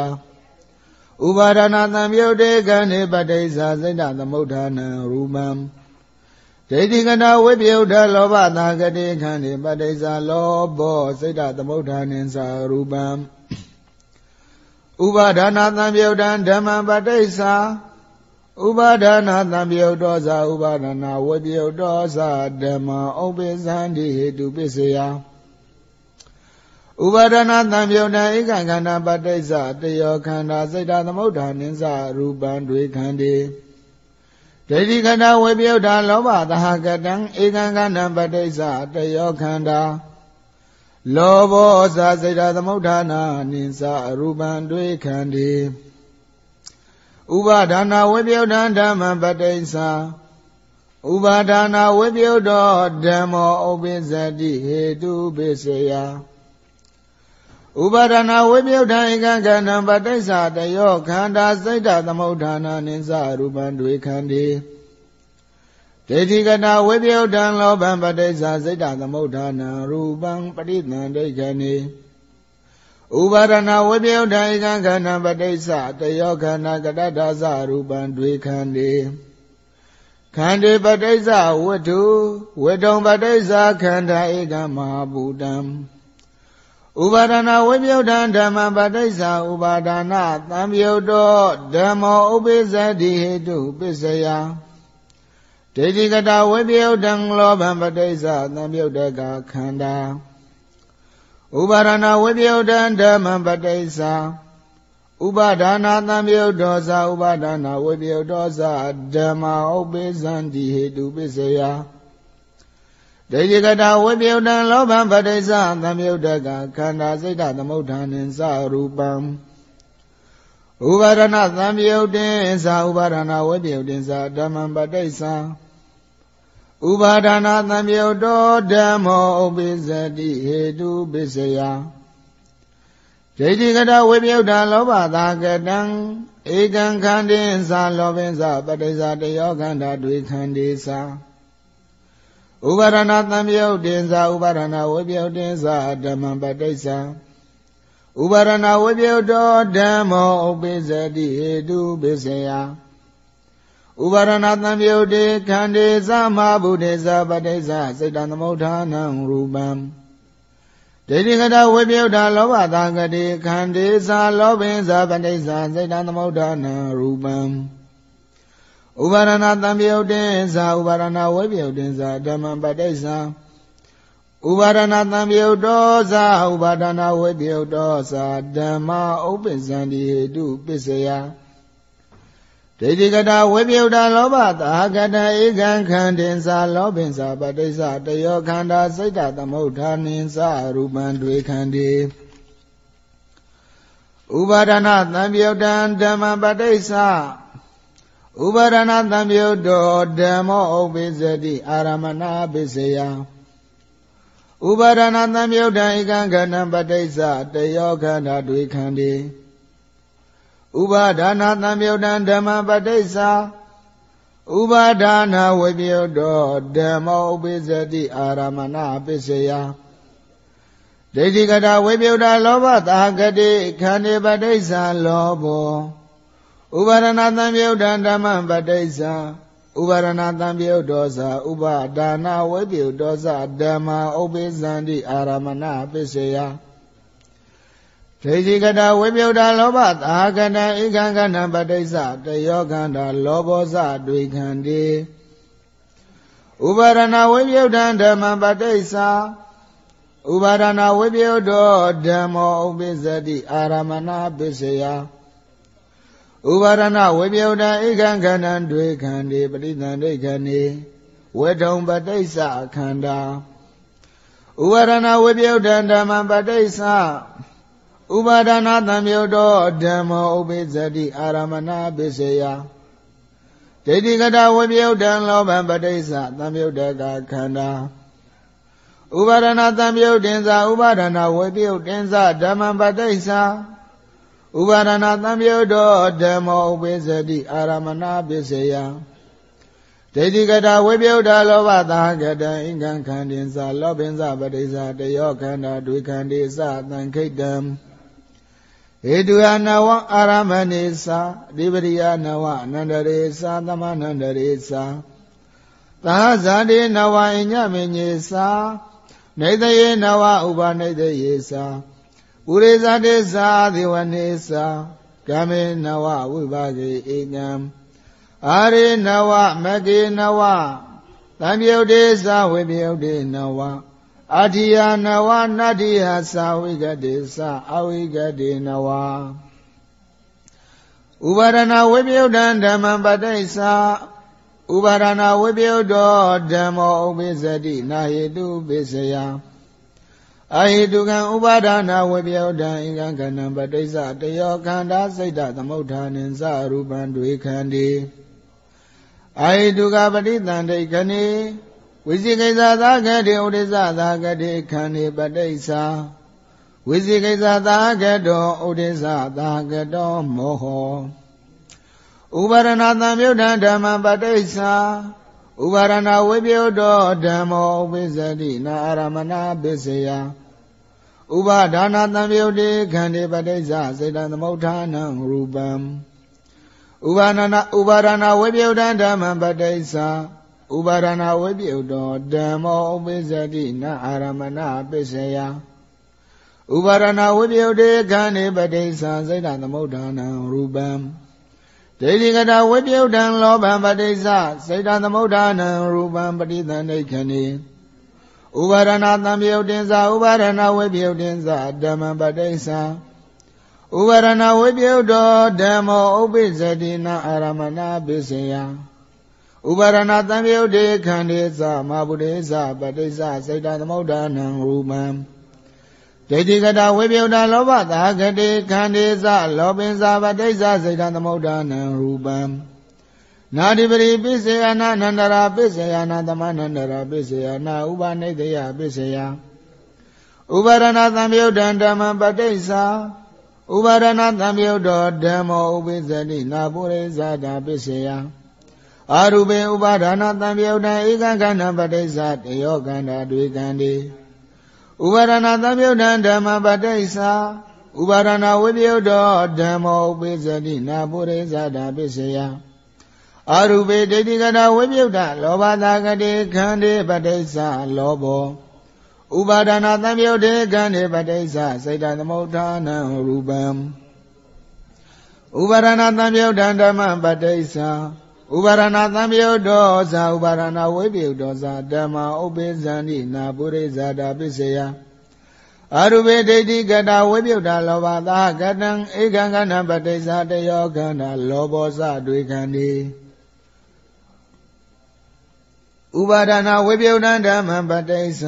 ဥပါဒနာသံယုတ်တေခန္ဒီပဋိစ္စစိတ်တသမုဋ္ဌာနံရူပံဒိဋ္ဌိကနာဝိပယုဒ္ဓလောဘသာဂတိခန္ဒီပဋိစ္စလောဘောစိတ်တသမုဋ္ဌာနိသရူပံဥပါဒနာသံယုတ်တံဓမ္မပဋိစ္စဥပါဒနာသံယုတ်တောဇာဥပါဒနာဝိပယုတ်တောဇာဓမ္မဥပိသန္တိဟေတုပစ္စယ ဥပါဒနာသံယုတ်တံဧကခန္ဓာပဋိစ္စတယောခန္ဓာစိတ်တသမုဋ္ဌာနိသရူပံတွေခန္ဒီဒိဋ္ဌိခန္ဓာဝိပယုတ်တာလောဘသဟကတံဧကံခန္ဓာပဋိစ္စတယောခန္ဓာလောဘောဇာစိတ်ဓာသမုဋ္ဌာနာနိသအရူပံတွေခန္ဒီဥပါဒါနာဝိပယုတ်တံဓမ္မပဋိစ္စဥပါဒါနာဝိပယုတ်တောဓမ္မောဥပိသတိဟေတုပိစယ ဥပါဒနာဝိပယုတ်တံဧကံခန္ဓာပဋိစ္စတယောခန္ဓာစိတ်တသမုဋ္ဌာနာနိသရူပံတွေခန္ဒီဒိဋ္ဌိကနာဝိပယုတ်တံလောဘံပဋိစ္စစိတ်တသမုဋ္ဌာနာရူပံပရိသန္ဒိခဏိဥပါဒနာဝိပယုတ်တံဧကံခန္ဓာပဋိစ္စတယောခန္ဓာကတ္တသရူပံတွေခန္ဒီခန္ဒီပဋိစ္စဝတ္ထုဝတ္ထုံပဋိစ္စခန္ဓာဧကမဟာဘူတံ ဥပါဒနာဝိပယုတ်တံဓမ္မပဋိစ္စဥပါဒနာသံယုတ်တောဓမ္မောဥပိသတိဟေတုပစ္စယဒိဋ္ဌိကတဝိပယုတ်တံလောဘံပဋိစ္စသံယုတ်တကခန္ဓာဥပါဒနာဝိပယုတ်တံဓမ္မပဋိစ္စဥပါဒနာသံယုတ်တောဇာဥပါဒနာဝိပယုတ်တောဇာဓမ္မဥပိသံတိဟေတုပစ္စယ ဒိဋ္ဌိကတာဝိပယုတံလောဘံပဋိစ္စသမယုတကခန္ဓာစိတ်တသမုဋ္ဌာနိသရူပံဥပါဒနာသံယုတ်တင်သာဥပါဒနာဝိပယုတင်သာဓမ္မံပဋိစ္စဥပါဒနာသံယုတ်တောဓမ္မောဥပိသတိဟေတုပစ္စယဒိဋ္ဌိကတဝိပယုတံလောဘသာကတံဧကံခန္တိသာလောဘင်္စပဋိစ္စတယောခန္ဓာတွေခန္ဒီသာ ဥပါဒနာသံယုတ်တင်္စာဥပါဒနာဝိပယုတ်တင်္စာဓမ္မပဋိစ္စဥပါဒနာဝိပယုတ်တောဓမ္မောဥပိသတိဟေတုပိစယဥပါဒနာသံယုတ်တေခန္တေသမဗုဒ္ဓေသပဋိစ္စစိတ်တသမုဋ္ဌာနံရူပံဒဒိဋ္ဌိကတဝိပယုတာလောဘတာကတိခန္တေသာလောဘင်္ဇာပဋိစ္ဆာစိတ်တံသမုဋ္ဌာနံရူပံ ဥပါရဏတံပယုတ်တင်ဇာဥပါရဏဝိပယုတ်တင်ဇာဓမ္မပဋိစ္ဆာဥပါဒနာတံပြုတ်တော်သာဥပါဒနာဝိပြုတ်တော်သာဓမ္မဥပ္ပဇံတိဟိတုပစ္စယဒိဋ္ဌိကတာဝိပြုတ်တာလောဘသာကတဧကံခန္တင်သာလောဘင်္စာပဋိစ္စတယောခန္ဓာစိတ်တသမုဋ္ဌာနိသရူပံတွေခန္တီဥပါဒနာတံပြုတ်တံဓမ္မပဋိစ္စ ဥပါဒနာတံပြုတ်တော်ဓမ္မောဥပ္ပဇ္ဇတိအာရမဏပစ္စယဥပါဒနာသံယုတ်တံဧကံခန္ဓာပဋိစ္စတယောခန္ဓာတွေခန္တီဥပါဒနာသံယုတ်တံဓမ္မပဋိစ္စဥပါဒနာဝိပယုတ်တောဓမ္မောဥပိစတိအာရမဏပစ္စယဒိဋ္ဌိကတာဝိပယုတ်တာလောဘတာဂတိခန္ဒီပဋိစ္စလောဘော ဥပါဒနာသံယုတ်တံဓမ္မပဋိစ္စဥပါရဏတံပြုတ်တော်စာဥပါဒါနာဝိပြုတ်တော်စာဓမ္မာဥပိသန္တိအာရမဏပစ္စယဒိဋ္ဌိကတာဝိပြုတ်တာလောဘသာကတံဧကံကဏပဋိစ္စတယောကန္တာလောဘောဇတွေခန္တိဥပါရဏဝိပြုတ်တံဓမ္မပဋိစ္စဥပါရဏဝိပြုတ်တော်ဓမ္မောဥပိသတိအာရမဏပစ္စယ ဥပါရဏဝိပယုတံဧကံခန္ဓာတွေခန္ဒီပရိသန္တိခဏီဝေထုံပဋိစ္စခန္ဓာဥပါရဏဝိပယုတံဓမ္မပဋိစ္စဥပါဒနာသံယုတ်တော်ဓမ္မောဥပိသတိအာရမဏပစ္စယဒိဋ္ဌိကတဝိပယုတံလောဘံပဋိစ္စသံယုတ်တကခန္ဓာဥပါဒနာသံယုတ်တင်္စာဥပါဒနာဝိပယုတင်္စာဓမ္မပဋိစ္စ ဥပါဒနာသံယုတ်တော်ဓမ္မောဥပိစတိအာရမဏပစ္စယဒိဋ္ဌိကတာဝိပယုတာလောဘသာကတံအင်္ဂံခန္တင်္စလောဘင်္စပတိစ္ဆတယောခန္ဓာဒွေခန္တိစသံခိတံဟေတုယနဝအာရမဏိသအဓိပရိယနဝအနန္တရေသသမနန္တရေသသာဇာတိနဝအညမေညေသနေတယေနဝဥပနေတယေသ ပုရိသတေသာဒေဝနေသာကမေနဝဝိပါကေဧညံအာရေနဝမကေနဝသံယုတ်တေသာဝိပယုတ်တေနဝအာတိယနဝနတ္တိယသာဝိကတေသာအဝိကတေနဝဥပါရဏဝိပယုတ်တံဓမ္မပတ္တိသာဥပါရဏဝိပယုတ်တောဓမ္မောဥပိသတိနာဟိတုပိစယ အာဟိတုကံဥပါဒနာဝေပယုဒ္ဓံအင်္ဂံကဏံပဋိစ္စတယောခန္ဓာစိတ်တသမုဋ္ဌာနိသရူပံတွေခန္တီအာဟိတုကပဋိသန္တိခဏိဝိဇိကိစ္စသာကတိဥဒိစ္စသာကတိခန္တီပဋိစ္စဝိဇိကိစ္စသာကတောဥဒိစ္စသာကတောမောဟောဥပါရဏသံမြုဒ္ဓံဓမ္မပဋိစ္စ ဥပါရဏဝိပယုတောဓမ္မောဥပိသတိနာအာရမဏပစ္စယဥပါဒါနာတံမြုတိခန္ဒီပဋိစ္စစေတံသမုဋ္ဌာနံရူပံဥပါဏနာဥပါရဏဝိပယုတံဓမ္မပဋိစ္စဥပါရဏဝိပယုတောဓမ္မောဥပိသတိနာအာရမဏပစ္စယဥပါရဏဝိပယုတေခန္ဒီပဋိစ္စစေတံသမုဋ္ဌာနံရူပံ ဒိဋ္ဌိကတာဝိပယုတ်တံလောဘံပတိစ္စစေတသမုဋ္ဌာနံရူပံပฏิသန္ဓိခဏိဥပါရဏသံပယုတ်တင်္စဥပါရဏဝိပယုတ်တင်္စဓမ္မပတိစ္စဥပါရဏဝိပယုတ်တောဓမ္မောဥပိသတိနာအာရမဏပိစယဥပါရဏသံပယုတ်တေခန္တေသမဗုဒိစ္စပတိစ္စစေတသမုဋ္ဌာနံရူပံ ဒိဋ္ဌိကတာဝိပယုတာလောဘသာဂတိခန္ဒီသလောပင်္စာပတိစ္ဆစေတသမုဋ္ဌာနံရူပံနာတိပရိပိစေယနာနန္ဒရာပိစေယနာသမနန္ဒရာပိစေယနာဥပနိတယပိစေယဥပါရဏသံယုတ်တံဓမ္မပတိစ္ဆာဥပါရဏသံယုတ်တော်ဓမ္မောဥပိသတိနာပုရိဇာတာပိစေယအာရုပေဥပါဒနာသံယုတ်တံဧကခန္ဓာပတိစ္ဆာတယောခန္ဓာတွေ့ကံတိ ဥပါရဏသမြုဒ္ဒံဓမ္မပဋိစ္ဆာဥပါရဏဝိပယုတောဓမ္မောဥပိသတိနာပုရိသတာပစ္စယအာရုပေဒိဋ္ဌိကတာဝိပယုတလောဘတာကတိခန္ဒီပဋိစ္ဆာလောဘောဥပါဒနာသံယုတ်တေကံနေပတိစ္ဆစိတ်တသမုဋ္ဌာနံရူပံဥပါဒနာသံယုတ်တံဓမ္မပတိစ္ဆ ဥပါရဏသံယုတ်တောဇာဥပါရဏဝိပယုတ်တောဇာဓမ္မဥပိဇန္တိနာပုရိဇာတာပစ္စယအရုပေဒိဋ္ဌိကတဝိပယုတ်တာလောဘသာကတံဧကံကဏပတိစ္ဆတယောခန္ဓာလောဘောစတွေခန္ဒီဥပါဒနာဝိပယုတ်တံဓမ္မပတိစ္ဆ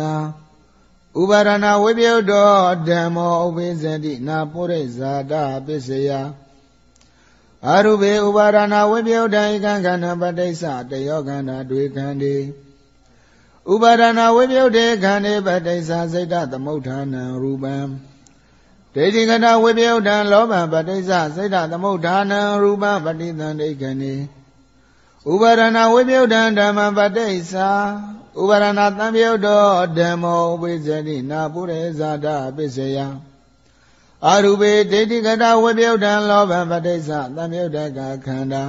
ဥပါဒနာဝိပယုတ်တောဓမ္မောဥပိဇန္တိနာပုရိဇာတာပစ္စယ အရုပေဥပါဒနာဝိပယုတ်တံဧကံခန္ဓာပဋိစ္စတယောခန္ဓာတွေခန္ဒီဥပါဒနာဝိပယုတ်တေခန္ဓေပဋိစ္စစိတ်တသမုဋ္ဌာနံရူပံဒိဋ္ဌိကတဝိပယုတ်တံလောဘပဋိစ္စစိတ်တသမုဋ္ဌာနံရူပံပဋိသန္ဒိခဏိဥပါဒနာဝိပယုတ်တံဓမ္မပဋိစ္စဥပါဒနာသံယုတ်တောဓမ္မောဥပိစ္ဆတိနာပုရိဇာတပစ္စယ အာရုပေဒိဋ္ဌိကတဝိပယုတ်တံလောဘပဋိစ္စသံယုတ်တကခန္ဓာ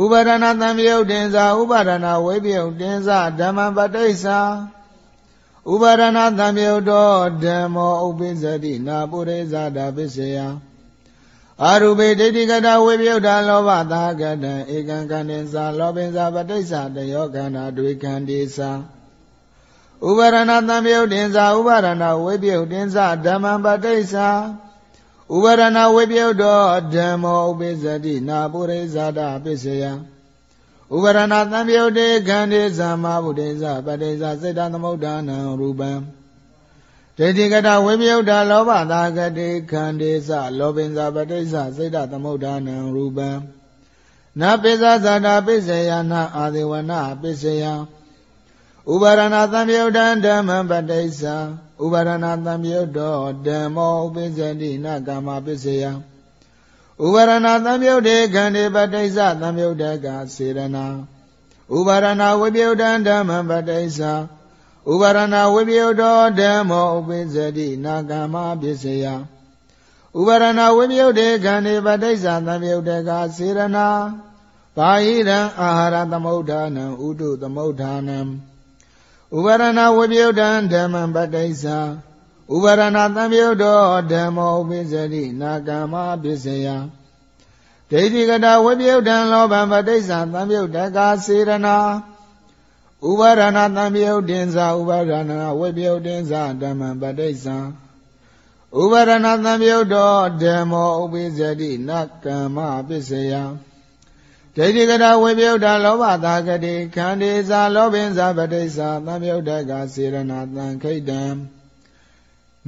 ဥပါဒနာသံယုတ်တင်္စာဥပါဒနာဝိပယုတ်တင်္စာဓမ္မပဋိစ္စဥပါဒနာသံယုတ်တောဓမ္မောဥပိစ္ဆတိနာပုရိဇာတာပစ္စယအာရုပေဒိဋ္ဌိကတဝိပယုတ်တံလောဘသာကတံဧကံကန္တင်္စာလောဘင်္စာပဋိစ္စတယောခန္ဓာဒွေခန္တိစာ ဥပါရဏသံယုတ်တင်္စာဥပါရဏဝိပယုတ်တင်္စာဓမ္မပဋိစ္ဆာဥပါရဏဝိပယုတ်တောဓမ္မောဥပိစ္ဆတိနာပုရိဇာတပစ္စယဥပါရဏသံယုတ်တေခန္ဒီသမ္မာဗုဒ္ဓေဇပဋိစ္ဆာစိတ်တသမုဋ္ဌာနံရူပံဒိဋ္ဌိကတဝိပယုတ်တာလောဘသာကတိခန္ဒီသလောဘင်္ဇပဋိစ္ဆာစိတ်တသမုဋ္ဌာနံရူပံနပိစ္ဆဇာတာပစ္စယနာအာဒေဝနာပစ္စယ ဥပါရဏသံယုတ်တံဓမ္မပတိစ္ဆာဥပါရဏသံယုတ်တောဓမ္မောဥပိစ္ဆတိနကာမပစ္စယဥပါရဏသံယုတ်တေခန္ဒီပတိစ္ဆသံယုတ်တကစေရနာဥပါရဏဝိပယုတ်တံဓမ္မပတိစ္ဆာဥပါရဏဝိပယုတ်တောဓမ္မောဥပိစ္ဆတိနာကာမပစ္စယဥပါရဏဝိပယုတ်တေခန္ဒီပတိစ္ဆာသံယုတ်တကစေရနာဘာဟိရံအာဟာရသမုဋ္ဌာနံဥတုသမုဋ္ဌာနံ ဥပါရဏဝိပယုတ်တံဓမ္မပတိစ္ဆာဥပါရဏသံယုတ်တောဓမ္မောဥပိစ္ဆတိနာကမ္မပစ္စယဒိဋ္ဌိကတဝိပယုတ်တံလောဘပတိစ္ဆာသံယုတ်တကာစေရနာဥပါရဏသံယုတ်တင်္စာဥပါရဏဝိပယုတ်တင်္စာဓမ္မပတိစ္ဆာဥပါရဏသံယုတ်တောဓမ္မောဥပိစ္ဆတိနာကမ္မပစ္စယ ဒိဋ္ဌိကတာဝိပယုတ်တာလောဘသာကတိခန္ဒီစာလောဘင်စာပဋိစ္စသံယုတ်တကစေရဏသံခိတံ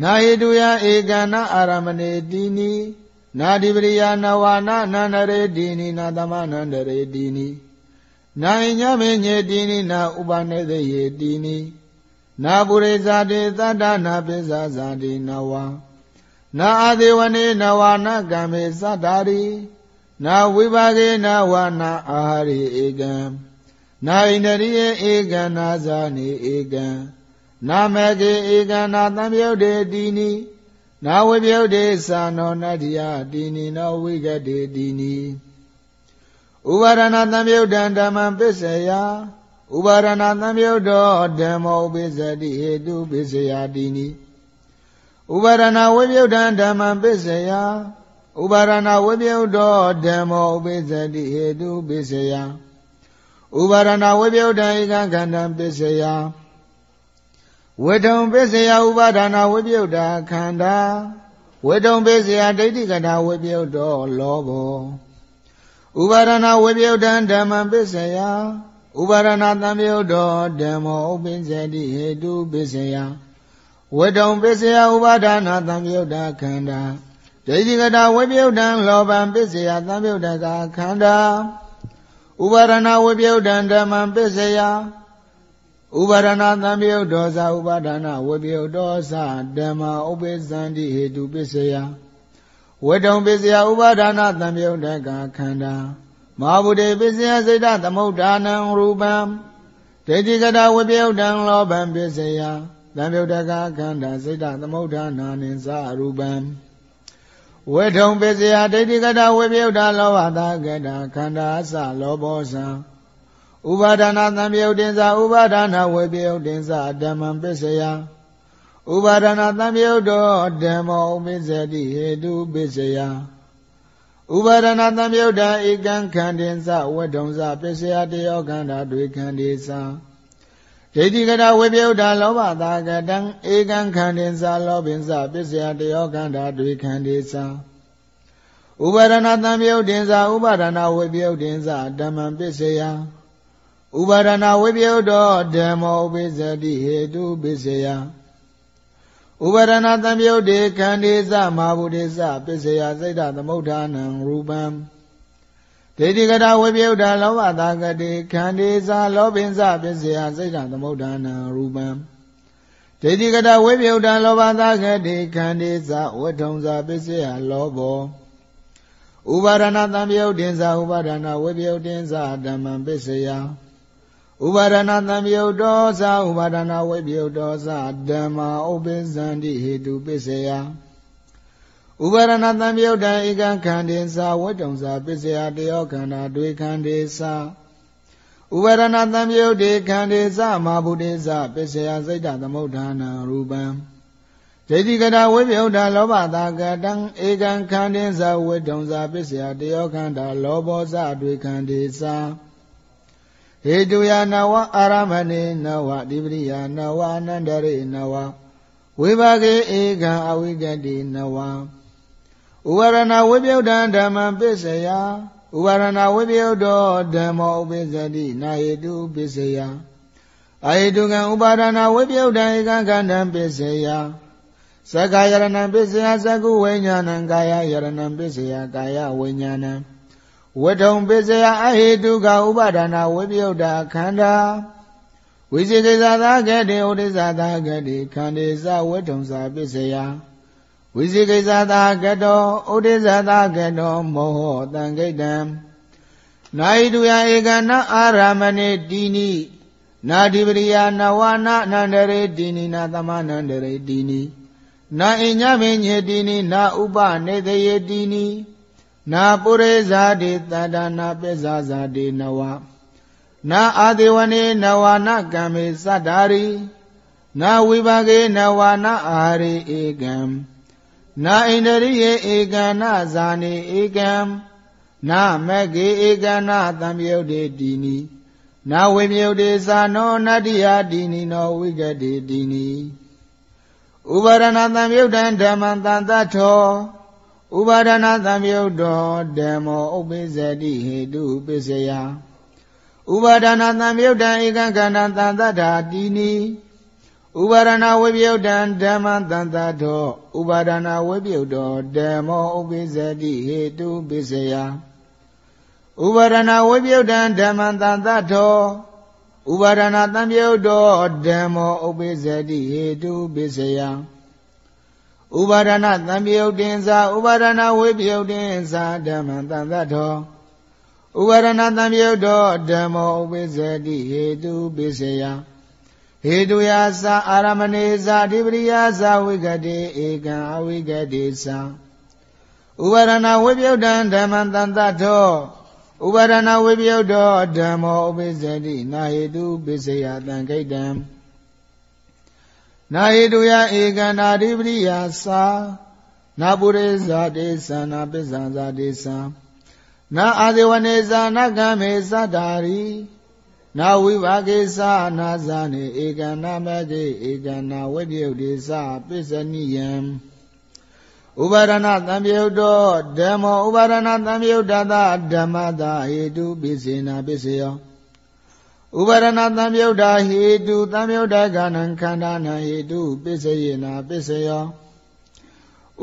နာဟိတုယဧကနာအာရမဏေတိနိနာဓိပရိယနဝနာနန္ဒရေတိနိနာသမနန္ဒရေတိနိနာညညမေညေတိနိနာဥပနေသေယေတိနိနာပုရိဇာတိသတ္တနာပိဇာဇာတိနဝနာအာဒေဝနေနဝနာကံမေသတ္တာရိ နာဝိပါကေနဝနာအာဟာရိဧကံနာဣန္ဒရိယေဧကံနာဇာနိဧကံနာမကေဧကံနာသံယုတ်တေတိနိနာဝိပယုတ်တေသာနောနတ္တိယတိနိနောဝိကတေတိနိဥပါရဏသံယုတ်တံဓမ္မံပစ္စယဥပါရဏသံယုတ်တောဓမ္မောပစ္စတိဟေတုပစ္စယတိနိဥပါရဏဝိပယုတ်တံဓမ္မံပစ္စယ ဥပါရဏဝိပယုတောဓမ္မောဥပိသတိဟေတုပစ္စယဥပါရဏဝိပယုတံဧကခန္ဓံပစ္စယဝေထုံပစ္စယဥပါဒနာဝိပယုတာခန္ဓာဝေထုံပစ္စယဒိဋ္ဌိကတာဝိပယုတောလောဘောဥပါရဏဝိပယုတံဓမ္မပစ္စယဥပါရဏသံယုတောဓမ္မောဥပိသတိဟေတုပစ္စယဝေထုံပစ္စယဥပါဒနာသံယုတာခန္ဓာ ဒိဋ္ဌိကတာဝိပယုတ်တံလောဘံပစ္စယသံယုတ်တကခန္ဓာဥပါရဏဝိပယုတ်တံဓမ္မံပစ္စယဥပါရဏသံယုတ်ဒောဇဥပါဒနာဝိပယုတ်ဒောဇဓမ္မဥပိသန္တိဟေတုပစ္စယဝေတုံပစ္စယဥပါဒနာသံယုတ်တကခန္ဓာမဟာဗုဒ္ဓေပစ္စယစိတ်တသမုဋ္ဌာနံရူပံဒိဋ္ဌိကတာဝိပယုတ်တံလောဘံပစ္စယသံယုတ်တကခန္ဓာစိတ်တသမုဋ္ဌာနာနိသရူပံ ဝေထုံပစ္စယဒိဋ္ဌိကတဝိပယုတ်တာလောဘတာကတခန္ဓာအစလောဘောဇံဥပါဒနာသံယုတ်တင်္စာဥပါဒနာဝေပယုတ်တင်္စာဓမ္မံပစ္စယဥပါဒနာသံယုတ်တောဓမ္မောဥပိစ္ဆတိဟေတုပစ္စယဥပါဒနာသံယုတ်တံဧကံခန္တင်္စဝတ္ထုံ္စပစ္စယတယောခန္ဓာတွေခန္ဒီစာ ဒိဋ္ဌိကရဝိပယုတ်တာလောဘတာကတံဧကံခန္တင်္စလောဘင်္စပစ္စယတယောခန္ဓာတွေခန္ဒီစာဥပါဒနာသံယုတ်တင်္စဥပါဒနာဝိပယုတ်တင်္စဓမ္မံပစ္စယဥပါဒနာဝိပယုတ်တောဓမ္မောဥပိစ္ဆတိဟေတုပစ္စယဥပါဒနာတံပြုတ်တေခန္ဒီသမာဘုဒိသပစ္စယစိတ်တသမုဋ္ဌာနံရူပံ ဒေတိကတာဝိပယုတ်တာလောဘတာကတိခန္ဒီသလောဘိသပစ္စယစိတ်တသမုဋ္ဌာနံရူပံဒေတိကတာဝိပယုတ်တာလောဘတာကတိခန္ဒီသဝတ္ထုံဇာပစ္စယလောဘောဥပါဒနာတံပြုတ်တင်္ဇာဥပါဒနာဝိပယုတ်တင်္ဇာဓမ္မံပစ္စယဥပါဒနာသံယုတ်တောသာဥပါဒနာဝိပယုတ်တောသာဓမ္မာဥပိသန္တိဟေတုပစ္စယ ဥပါဒနာသံယုတ်တံဧကံခန္တေသာဝတ္တုံသာပစ္စယတယောခန္ဓာတွေခန္တေသာဥပါဒနာသံယုတ်တေခန္တေသာမာဘုတေသာပစ္စယစိတ်တသမုဋ္ဌာနံရူပံဒိဋ္ဌိကတာဝိပယုတ်တာလောဘတာကတံဧကံခန္တေသာဝတ္တုံသာပစ္စယတယောခန္ဓာလောဘောဇတွေခန္တေသာဟေတုယနဝအာရမဏေနဝတိပရိယနဝအနန္တရေနဝဝိဘာဂေဧကံအဝိကတိနဝ ဥပါရဏဝိပယုတ်တံဓမ္မံပစ္စယဥပါရဏဝိပယုတ်တောဓမ္မောဥပိစ္ဆတိနာဟေတုပစ္စယအဟေတုကံဥပါရဏဝိပယုတ်တံဧကံခန္ဓံပစ္စယသက္ကာယရဏံပစ္စယသကုဝိညာဏံကာယယရဏံပစ္စယကာယဝိညာဏံဝတ္ထုံပစ္စယအဟေတုကဥပါဒနာဝိပယုတ်တာခန္ဓာဝိဇိကိသသာကတိဥဒိသသာကတိခန္ဒီသဝတ္ထုံသာပစ္စယ ဝိဇိကိသသာကတောဥဒိသသာကတောမောဟတံဂိတံနာဟိတုယဧကနအာရမဏေတိနိနာဓိပရိယနဝနာအနန္တရေတိနိနာသမနန္တရေတိနိနာအညမင်းညေတိနိနာဥပနေတယေတိနိနာပုရိဇာတိတတနာပိဇာဇာတိနဝနာအာတိဝနေနဝနာကံမေသတ္တာရိနာဝိပါကေနဝနာအာရိဧကံ နာဣန္ဒရိယေဧကံနာဇာနေဧကံနာမကေဧကံနာသံယုတ်တေတိနိနာဝိမြုတ်တေသာနောနတ္တိယတိနိနောဝိကတိတိနိဥပါရဏသံယုတ်တံဓမ္မံတန်တထောဥပါဒနာသံယုတ်တော်ဓမ္မောဥပိစ္ဆတိဟေတုပစ္စယဥပါဒနာသံယုတ်တံဧကံခန္ဓာသံတထာတိနိ ဥပါဒနာဝိပယုတ်တံဓမ္မံသံတထောဥပါဒနာဝိပယုတ်တော်ဓမ္မောဥပိစ္ဆတိဟေတုပစ္စယဥပါဒနာဝိပယုတ်တံဓမ္မံသံတထောဥပါဒနာသံယုတ်တော်ဓမ္မောဥပိစ္ဆတိဟေတုပစ္စယဥပါဒနာသံပြုတ်တင်္စာဥပါဒနာဝိပယုတ်တင်္စာဓမ္မံတန်တထောဥပါဒနာသံပြုတ်တော်ဓမ္မောဥပိစ္ဆတိဟေတုပိစ္ဆယ ဟေတုယာသာအာရမဏေသာအဓိပရိယာသာဝိကတိဧကံအဝိကတိသာဥပါဒနာဝိပယုတ်တံဓမ္မံတန်တထောဥပါဒနာဝိပယုတ်တော်ဓမ္မောဥပိစ္ဆတိနာဟေတုပိစ္ဆယတံခိတံနာဟိတုယဧကန္တာဓိပရိယာသာနာပုရိဇာတေသနာပစ္ဆံဇာတေသံနာအာဇဝနေဇာနကမေသတ္တာရိ နာဝိဘာကေသနာဇာနေဧကန္နာမကေဧကန္နာဝိပယုတ်တေသပစ္စနိယံဥပါဒနာသံယုတ်တောဓမ္မောဥပါဒနာသံယုတ်တသဓမ္မတာဟေတုပိစေနာပစ္စယောဥပါရဏသံယုတ်တာဟေတုသံယုတ်တကနံခန္ဓာနံဟေတုပစ္စယေနာပစ္စယော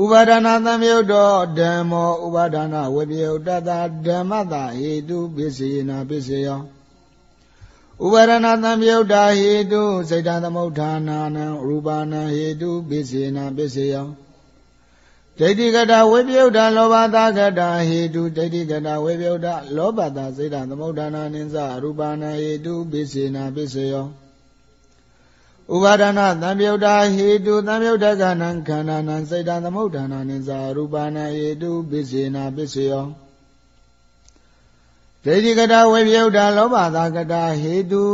ဥပါဒနာသံယုတ်တောဓမ္မောဥပါဒနာဝိပယုတ်တတဓမ္မတာဟေတုပစ္စယေနာပစ္စယော ဥပါရဏသံယုတ်တာဟေတုစိတ်တသမုဋ္ဌာနာနံရူပါဏဟေတုပစ္စယေနာပစ္စယောဒိဋ္ဌိကတာဝိပယုတ်တာလောဘတာကတာဟေတုဒိဋ္ဌိကတာဝိပယုတ်တာလောဘတာစေတသမုဋ္ဌာနာနိစ္စရူပနာဟေတုပိစေနာပိစယောဥပါဒနာသံယုတ်တာဟေတုသံယုတ်တကနံခန္ဓာနံစေတသမုဋ္ဌာနာနိစ္စရူပနာဟေတုပိစေနာပိစယော ဒဒိဋ္ဌိကတာဝိပယုတ်တာလောဘသာကတာဟေတု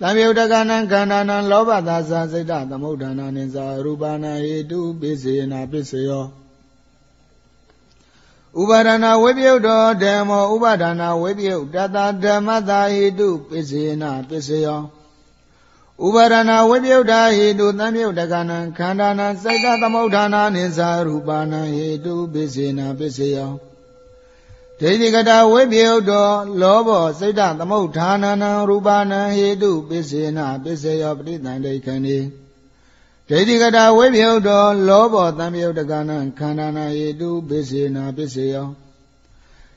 သံယုတ်တကနံခန္ဓာနံလောဘသာသစိတ်တသမုဋ္ဌာနာနိသာရူပနာဟေတုပိစေနာပိစယောဥပါဒနာဝိပယုတ်တော်ဓမ္မောဥပါဒနာဝိပယုတ်တတဓမ္မသာဟေတုပိစေနာပိစယောဥပါဒနာဝိပယုတ်တာဟေတုသံယုတ်တကနံခန္ဓာနံစိတ်တသမုဋ္ဌာနာနိသာရူပနာဟေတုပိစေနာပိစယော ဒိဋ္ဌိကတာဝိပယုတ်တော်လောဘောစိတ်တသမုဋ္ဌာနာနံရူပနာဟေတုပိစေနာပိစယောပရိသန္တိခဏိဒိဋ္ဌိကတာဝိပယုတ်တော်လောဘောသံယုတ်တကနံခန္ဓာနာဟေတုပိစေနာပိစယော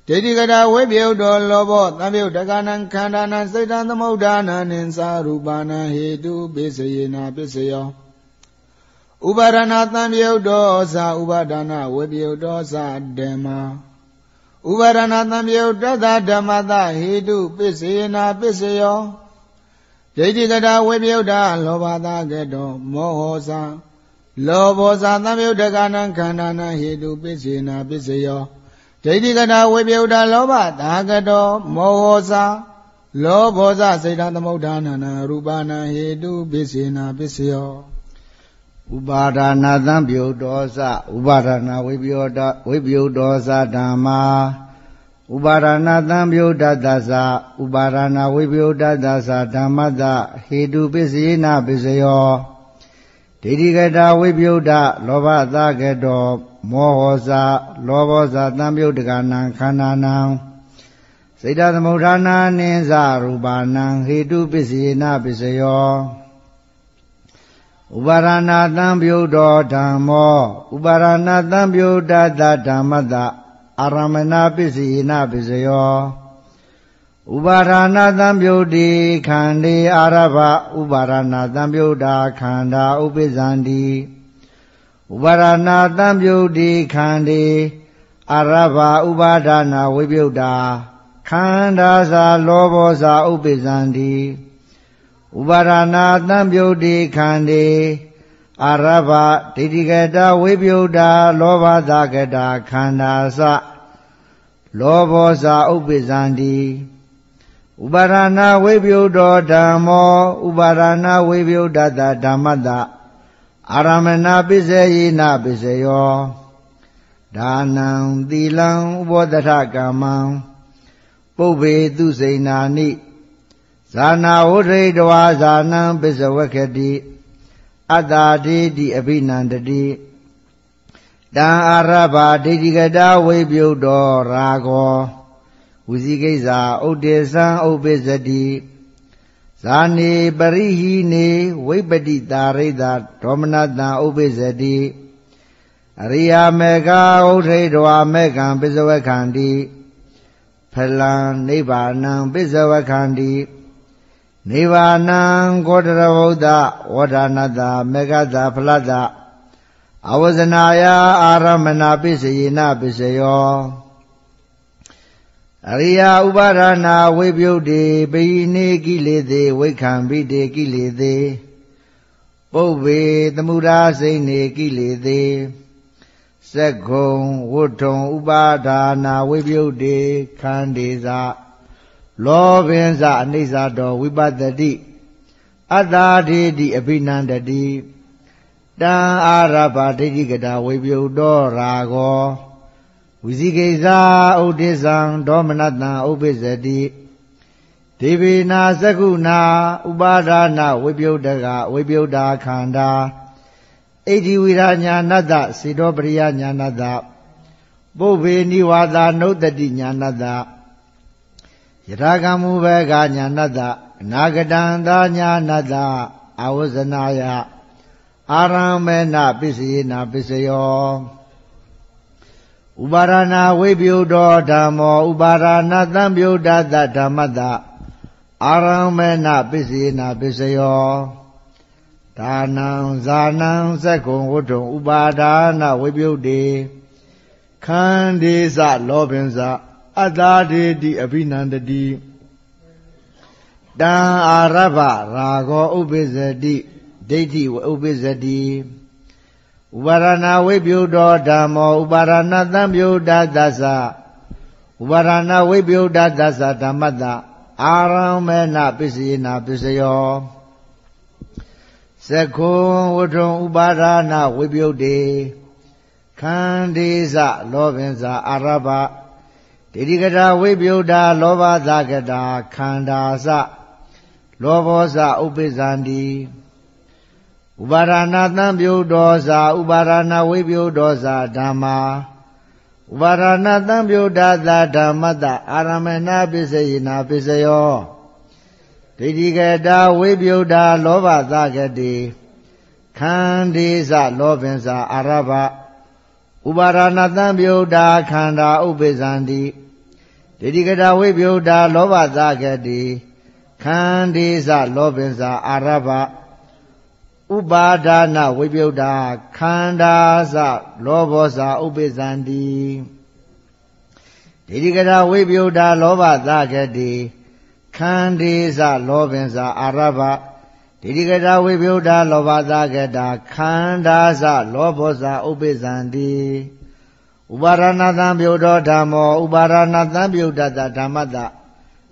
ဒိဋ္ဌိကတာဝိပယုတ်တော်လောဘောသံယုတ်တကနံခန္ဓာနာစိတ်တသမုဋ္ဌာနာနိသာရူပနာဟေတုပိစေနာပိစယောဥပါဒနာသံယုတ်တော်သာဥပါဒနာဝိပယုတ်တော်သာဓမ္မာ ဥပါဒနာသံယုတ်တသဓမ္မတဟေတုပိစေနာပိစယောဒိဋ္ဌိကတာဝိပယုတ်တာလောဘသာကတောမောဟောသာလောဘောသာသံယုတ်တကနံခန္ဓာနံဟေတုပိစေနာပိစယောဒိဋ္ဌိကတာဝိပယုတ်တာလောဘသာကတောမောဟောသာလောဘောဇစေတသမုဋ္ဌာနာရူပနာဟေတုပိစေနာပိစယော ဥပါဒနာသံပြုတ်တော်စဥပါဒနာဝိပယောတဝိပယုတ်တော်စဓမ္မာဥပါဒနာသံပြုတ်တတသဥပါဒနာဝိပယုတ်တတသဓမ္မတဟေတုပစ္စယေနပစ္စယောဒိဋ္ဌိကတာဝိပယုတ်တလောဘသကတောမောဟောဇာလောဘောဇာသံပြုတ်တကနံခန္ဓာနံစိတ်တသမုဋ္ဌာနာနိသရူပါနံဟေတုပစ္စယေနပစ္စယော ဥပါရဏသံပြုတ်တော်ဓမ္မောဥပါရဏသံပြုတ်တတဓမ္မတအာရမဏပစ္စယေနပစ္စယောဥပါရဏသံပြုတ်တိခန္ဒီအာရဘဥပါရဏသံပြုတ်တာခန္ဓာဥပိစ္ဆန္တိဥပါရဏသံပြုတ်တိခန္ဒီအာရဘဥပါဒနာဝိပယုတ်တာခန္ဓာသာလောဘောသာဥပိစ္ဆန္တိ ဥပါရဏသံပြုတ်တိခန္ဒီအာရဘဒိဋ္ဌိကတဝိပယုတ်တာလောဘသကတာခန္ဓာသလောဘောဇာဥပ္ပဇန္တိဥပါရဏဝိပယုတ်တော်ဓမ္မောဥပါရဏဝိပယုတ်တတဓမ္မတအာရမဏပစ္စယေနပစ္စယောဒါနံသီလံဥဘောတထကမ္မံပုဗ္ဗေသူစိဏာနိ ဇာနာဝဋ္ဌိတဝါဇာနံပစ္စဝခတိအတ္တာတိတိအဘိနန္တတိတံအာရဘဒိဋ္ဌိကတာဝိပယုတ်တော်ရာဂောဝုဇိကိစ္စာဥဒေသံဥပိစတိဇာနေပရိဟိနေဝိပတိတာရိတာဒေါမနတံဥပိစတိအရိယာမေဃဥထိတဝမေကံပစ္စဝခန္တိဖလံနိဗ္ဗာနံပစ္စဝခန္တိ နိဗ္ဗာနံကောတရဗုဒ္ဓဝဒနာတမေဃတဖလတအဝဇနာယအာရမဏပစ္စယေနပစ္စယောအရိယာဥပါဒနာဝိပယုတ်တေပိနေကိလေသေဝိခံပိတေကိလေသေပုဗ္ဗေသမှုရာစိတ်နေကိလေသေစက္ခုံဝဋ္ထုံဥပါဒါနာဝိပယုတ်တေခန္ဒီသာ လောဘင်္စအနိစ္စတော်ဝိပတတိအတ္တာဒိဋ္ဌိအဘိနန္တတိတံအာရဘဒိဋ္ဌိကတာဝိပယုတ်တော်ရာဂောဝိဇိကိဇာဥဒိသံဒေါမနတံဥပိစ္ဆတိဒေဝေနာသကုနာဥပါဒါနာဝိပယုတ်တကဝိပယုတ်တာခန္ဓာဣတိဝိရာညာနတ္တစေတောပရိယညာနတ္တပုဗ္ဗေနိဝါဒနုတ္တိညာနတ္တ ယထာကမူဘကညာနတ္တအနာဂတံသာညာနတ္တအဝဇနာယအာရမေနပစ္စယေနပစ္စယောဥပါရဏဝိပယုတောဓမ္မောဥပါရဏသံပြုတတဓမ္မတအာရမေနပစ္စယေနပစ္စယောဒါနံဇာနံသက္ကုံဝတ္ထုံဥပါဒါနဝိပယုတေခန္ဒီစလောဘင်္စ အတ္တာဒေတိအဘိနန္တတိတံအာရဗရာဂောဥပိစတိဒိဋ္ဌိဝဥပိစတိဥပါရဏဝိပယုတောဓမ္မောဥပါရဏသံပြုတသသဥပါဒနာဝိပယုဒ္ဓသစ္စာဓမ္မတအာရမေနပစ္စယေနပစ္စယောသက္ခုဝတ္ထုံဥပါဒနာဝိပယုတ်တေခန္ဒီစလောဘင်္စအာရဘ ဒိဋ္ဌိကတာဝိပယုတ်တာလောဘသကတာခန္ဓာစလောဘောစဥပိ္ပဇန္တိဥပါဒနာတံပြုဒောဇာဥပါဒနာဝိပယုတ်ဒောဇာဓမ္မာဥပါဒနာတံပြုဒသဓမ္မတအာရမဏပစ္စယေနာပစ္စယောဒိဋ္ဌိကတာဝိပယုတ်တာလောဘသကတိခန္ဒီစလောဘင်္စအာရဘဥပါဒနာတံပြုတ်တာခန္ဓာဥပိ္ပဇန္တိ ဒိဋ္ဌိကတာဝိပယုတ်တာလောဘသကတိခန္ဒီစလောဘင်္စအာရဘဥပါဒါနဝိပယုတ်တာခန္ဓာစလောဘောစဥပိ္ပဇန္တိဒိဋ္ဌိကတာဝိပယုတ်တာလောဘသကတိခန္ဒီစလောဘင်္စအာရဘဒိဋ္ဌိကတာဝိပယုတ်တာလောဘသကတာခန္ဓာစလောဘောစဥပိ္ပဇန္တိ ဥပါရဏသံပြုတော်ဓမ္မောဥပါရဏသံပြုတတဓမ္မတ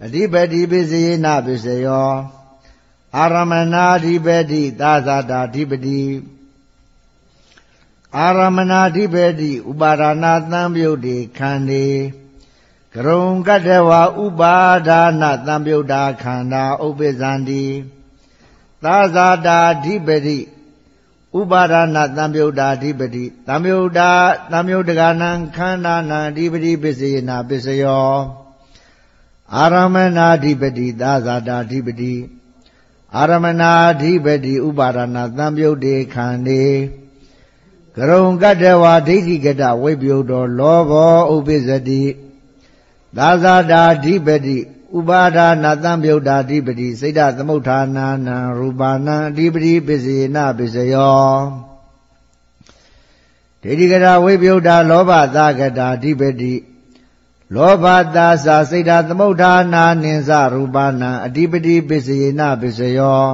အဓိပတိပစ္စယေနပစ္စယောအာရမဏာဓိပတိသာဇာတာဓိပတိအာရမဏာဓိပတိဥပါဒနာသံပြုတ်တိခန္ဒီကရုံကတ္တဝဥပါဒါနသံပြုတ်တာခန္ဓာဥပ္ပဇန္တိသာဇာတာဓိပတိ ဥပါဒနာသံပြုတ်တာဓိပတိသံပြုတ်တာသံပြုတ်တကနံခန္ဓာနံဓိပတိပစ္စယေနာပစ္စယောအာရမဏာဓိပတိသာဇာတာဓိပတိအာရမဏာဓိပတိဥပါဒနာသံပြုတ်တေခန္ဒီကရုံကတ္တဝါဒိဋ္ဌိကတဝိပယုတ်တော်လောဘောဥပိစတိသာဇာတာဓိပတိ ဥပါဒနာတံပြုတ်တာဓိပတိစိတ်တသမုဋ္ဌာနာနံရူပါဏံအဓိပတိပစ္စေနပစ္စယောဒိဋ္ဌိကတာဝိပယုတ်တာလောဘသကတာဓိပတိလောဘသာစာစိတ်ဓာသမုဋ္ဌာနာနိသရူပနာအဓိပတိပစ္စယေနပစ္စယော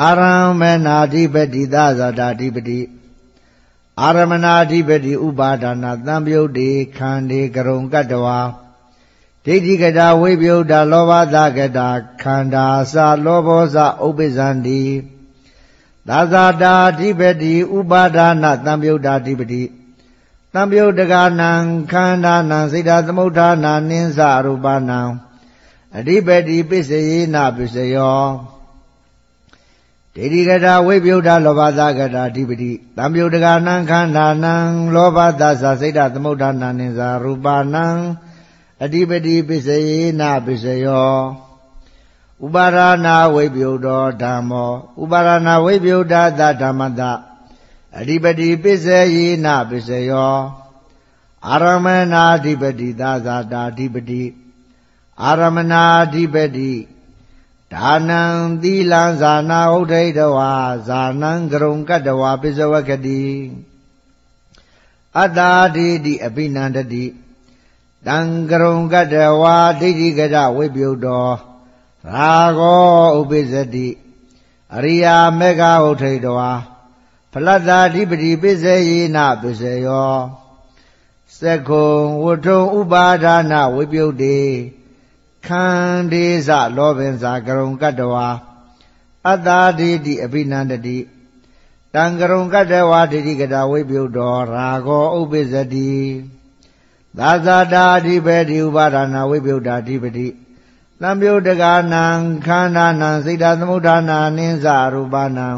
အာရမေနာဓိပတိသာဇာတာဓိပတိအာရမဏာဓိပတိဥပါဒနာသံပြုတ်တိခန္ဒီကရုံကတ္တဝါ ဒိဋ္ဌိကတာဝိပယုတ်တာလောဘသကတာခန္ဓာစလောဘောစဥပ္ပဇန္တိသာဇာတာဓိပတိဥပါဒနာသံပြုတ်တာဓိပတိတံပြုတ်တကနံခန္ဓာနံစိတ်ဓာသမုဋ္ဌာနာနိသရူပနံအဓိပတိပစ္စယေနပစ္စယောဒိဋ္ဌိကတာဝိပယုတ်တာလောဘသကတာအဓိပတိတံပြုတ်တကနံခန္ဓာနံလောဘသသစိတ်ဓာသမုဋ္ဌာနာနိသရူပနံ အဓိပတိပစ္စယေနပစ္စယောဥပါရဏဝိပယုတ်တော်ဓမ္မောဥပါရဏဝိပယုတ်တာသဓမ္မတအဓိပတိပစ္စယေနပစ္စယောအာရမဏာဓိပတိသာဇာတာဓိပတိအာရမဏာဓိပတိဒါနံသီလံဇာနာဥဒိတဝါဇာနံကရုံကတ္တဝါပစ္စဝကတိအတ္တာဒိတိအပိနန္တတိ တံကရုံကတ္တဝါဒိဋ္ဌိကတဝိပယုတ်တော်ရာဂောဥပိစတိအရိယာမေဃဥထိတဝါဖလတ္တာဓိပတိပစ္စယေနပစ္စယောသက္ခုံဝတ္ထုံဥပါဒါနဝိပယုတ်တိခန္ဒီစလောဘင်္စကရုံကတ္တဝါအတ္တာဒိတိအဘိနန္တတိတံကရုံကတ္တဝါဒိဋ္ဌိကတဝိပယုတ်တော်ရာဂောဥပိစတိ သာဇာတာအဓိပတိဥပါဒနာဝိပယုတ်တာအဓိပတိသံပြုတ်တကနံခန္ဓာနံစိတ်ဓာသမုဋ္ဌာနာနိစ္စရူပနံ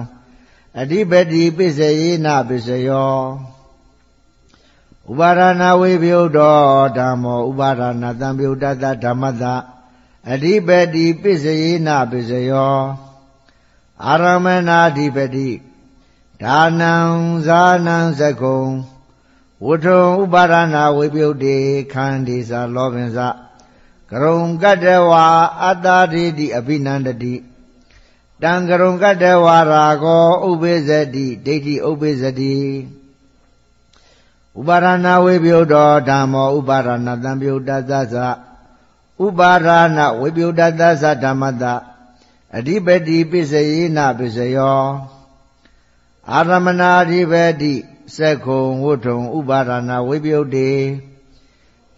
အဓိပတိပစ္စယေနပစ္စယောဥပါဒနာဝိပယုတ်တော်ဓမ္မောဥပါဒနာသံပြုတ်တတဓမ္မတအဓိပတိပစ္စယေနပစ္စယောအာရမဏာဓိပတိဒါနံဇာနံသကုံ ဝတ္ထုံဥပါဒနာဝိပယုတ်တေခန္ဒီစာလောဘင်္စကရုံကတ္တဝါအတ္တာတိတိအဘိနန္တတိတံကရုံကတ္တဝါရာဂောဥပိဇတိဒိဋ္ဌိဥပိဇတိဥပါဒနာဝိပယုတ်တော်ဓမ္မောဥပါဒနာတံပြုတ်တသသဥပါဒနာဝိပယုတ်တသသဓမ္မတအဓိပတိပစ္စယေနပစ္စယောအာရမဏာဓိပတိ စက္ခုံဝုထုံဥပါဒနာဝိပယုတ်တေ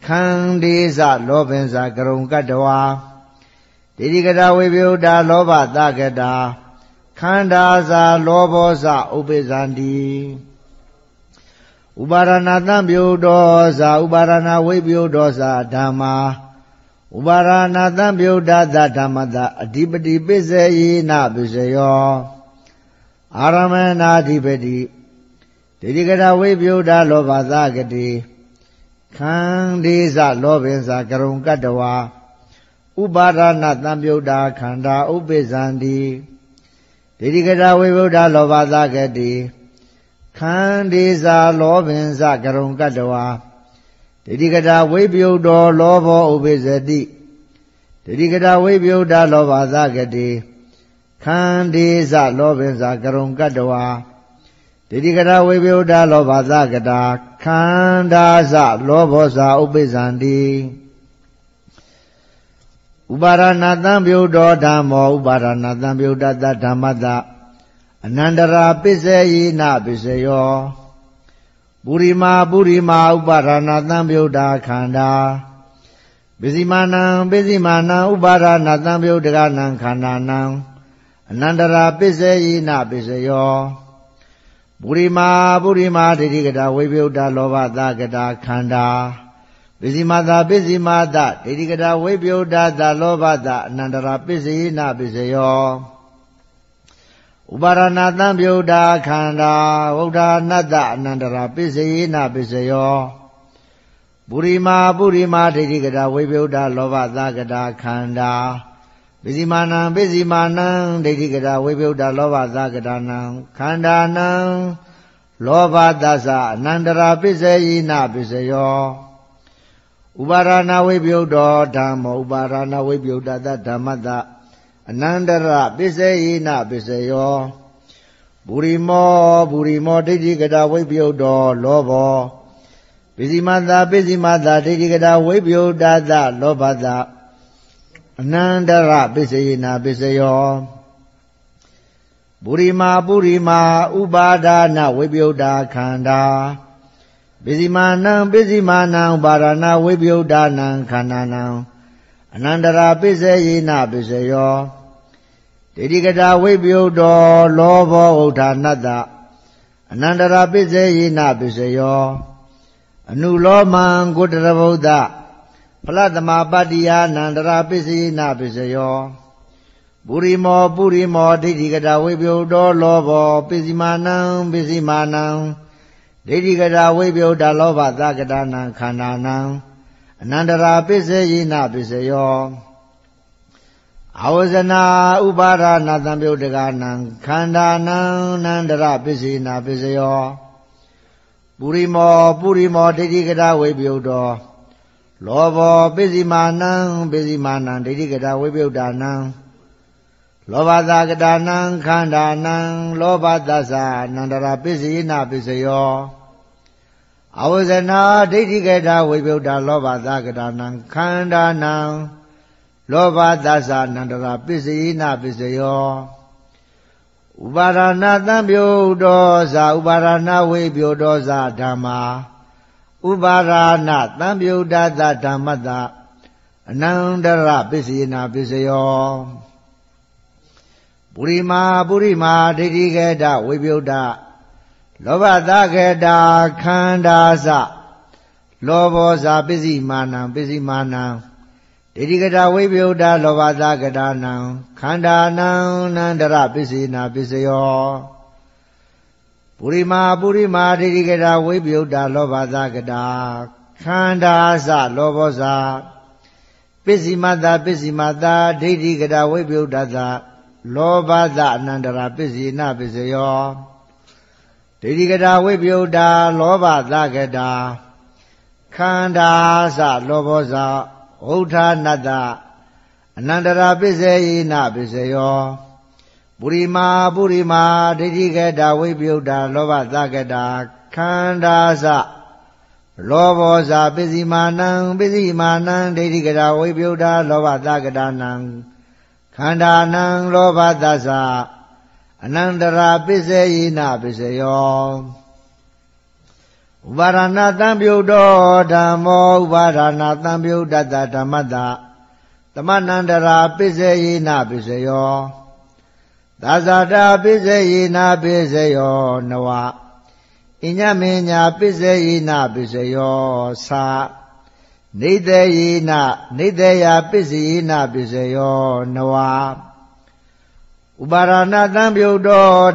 ခန္ဒီစလောဘင်္စကရုံကတ္တဝါဒိဋ္ဌိကတာဝိပယုတာလောဘသကတာခန္ဓာစာလောဘောစဥပိသန္တိဥပါရဏတံပြုတော်စာဥပါရဏဝိပယုတော်စာဓမ္မာဥပါရဏတံပြုဒသဓမ္မတအဓိပတိပစ္စယေနပစ္စယောအာရမဏာဓိပတိ ဒိဋ္ဌိကတာဝိပယုတာလောဘသကတိခန္ဒီစလောဘင်္စကရုံကတ္တဝါဥပါဒနာတံပြုတ်တာခန္ဓာဥပ္ပဇံတိဒိဋ္ဌိကတာဝိဗုဒ္ဓလောဘသကတိခန္ဒီစာလောဘင်္စကရုံကတ္တဝါဒိဋ္ဌိကတာဝိပယုတ်တော်လောဘောဥပ္ပဇတိဒိဋ္ဌိကတာဝိပယုတ်တာလောဘသကတိခန္ဒီစလောဘင်္စကရုံကတ္တဝါ ဒိဋ္ဌိကတာဝိပယုတ်တာလောဘသကတာခန္ဓာစလောဘောစာဥပ္ပဇံတိဥပါရဏတံပြုတော်ဓမ္မောဥပါရဏတံပြုတတဓမ္မတအနန္တရာပစ္စယေနပစ္စယောပုရိမာပုရိမာဥပါရဏတံပြုတာခန္ဓာပစ္စည်းမာနံပစ္စည်းမာနံဥပါရဏတံပြုတကနံခန္ဓာနံအနန္တရာပစ္စယေနပစ္စယော ပုရိမာပုရိမာဒိဋ္ဌိကတာဝိပယုတ်တာလောဘသကတာခန္ဓာပစ္စည်းမသာပစ္စည်းမသာဒိဋ္ဌိကတာဝိပယုတ်တာသလောဘသအနန္တရာပစ္စယေနပစ္စယောဥပါရဏတံပြုတ်တာခန္ဓာဝုဒ္ဓနတ္တအနန္တရာပစ္စယေနပစ္စယောပုရိမာပုရိမာဒိဋ္ဌိကတာဝိပယုတ်တာလောဘသကတာခန္ဓာ ပစ္စည်းမာနံပစ္စည်းမာနံဒိဋ္ဌိကတာဝိပယုတ်တာလောဘသကတာနံခန္ဓာနံလောဘသသအနန္တရာပစ္စယေနပစ္စယောဥပါရဏဝိပယုတ်တော်ဓမ္မောဥပါရဏဝိပယုတ်တသဓမ္မတအနန္တရပစ္စယေနပစ္စယောဘူရိမောဘူရိမောဒိဋ္ဌိကတာဝိပယုတ်တော်လောဘောပစ္စည်းမသာပစ္စည်းမသာဒိဋ္ဌိကတာဝိပယုတ်တသလောဘသ အနန္တရပစ္စယေနာပစ္စယောပုရိမာပုရိမာဥပါဒါနဝိပယုတ်တာခန္ဓာပစ္စည်းမာနံပစ္စည်းမာနံဥပါဒနာဝိပယုတ်တာနံခန္ဓာနံအနန္တရာပစ္စယေနာပစ္စယောဒိဋ္ဌိကတာဝိပယုတ်တော်လောဘောဥထာနတ္တအနန္တရာပစ္စယေနာပစ္စယောအနုလောမံကုတ္တရဗုဒ္ဓ ဖလသမပတ္တိယနန္တရာပစ္စယေနပစ္စယောပုရိမောပုရိမောဒိဋ္ဌိကတာဝိပယုတ်တော်လောဘောပစ္စည်းမာနံပစ္စည်းမာနံဒိဋ္ဌိကတာဝိပယုတ်တာလောဘသကတာနံခန္ဓာနံအနန္တရာပစ္စယေနပစ္စယောအဝဇနာဥပါဒနာသံပြုတ်တကနံခန္ဓာနံနန္တရပစ္စေနာပစ္စယောပုရိမောပုရိမောဒိဋ္ဌိကတာဝိပယုတ်တော် လောဘောပစ္စည်းမာနံပစ္စည်းမာနံဒိဋ္ဌိကတာဝိပယုတ်တာနံလောဘသာကတာနံခန္ဓာနံလောဘသသနန္တရာပစ္စယေနာပစ္စယောအဝဇနာဒိဋ္ဌိကတာဝိပယုတ်တာလောဘသာကတာနံခန္ဓာနံလောဘသသနန္တရာပစ္စယေနပစ္စယောဥပါရဏတံပြုတော်ဇာဥပါရဏဝိပြုတော်ဇာဓမ္မာ ဥပါရဏတံပြုဒသဓမ္မတအနန္တရပစ္စယေနပစ္စယောပုရိမာပုရိမာဒိဋ္ဌိကေတဝိပယုဒ္ဓလောဘသကေတာခန္ဓာစလောဘောဇာပစ္စည်းမာနံပစ္စည်းမာနံဒိဋ္ဌိကတာဝိပယုဒ္ဓလောဘသကတာနံခန္ဓာနံနန္တရပစ္စေနာပစ္စယော ပုရိမာပုရိမာဒိဋ္ဌိကတာဝိပယုဒ္ဓလောဘသကတာခန္ဓာစလောဘောဇာပစ္စည်းမတာပစ္စည်းမတာဒိဋ္ဌိကတာဝိပယုဒ္ဓသလောဘသအနန္တရာပစ္စေနာပစ္စယောဒိဋ္ဌိကတာဝိပယုဒ္ဓလောဘသကတာခန္ဓာစလောဘောဇာဥဋ္ဌာနတ္တအနန္တရာပစ္စေယိနပစ္စယော ပုရိမာပုရိမာဒိဋ္ဌိကတာဝိပယုဒ္ဓလောဘသကတာခန္ဓာစလောဘောဇာပစ္စည်းမာနံပစ္စည်းမာနံဒိဋ္ဌိကတာဝိပယုဒ္ဓလောဘသကတာနံခန္ဓာနံလောဘသသအနန္တရာပစ္စေယိနပစ္စယောဥပါရဏတံပြုတ်တော်ဓမ္မောဥပါရဏတံပြုတ်တတဓမ္မတသမဏန္တရာပစ္စေယိနပစ္စယော သာဇာတာပစ္စေယိနပစ္စယောနဝအညမင်းညာပစ္စေယိနပစ္စယောသာနေတေယိနနေတေယပစ္စယေနပစ္စယောနဝဥပါရဏတံပြုတ်တော်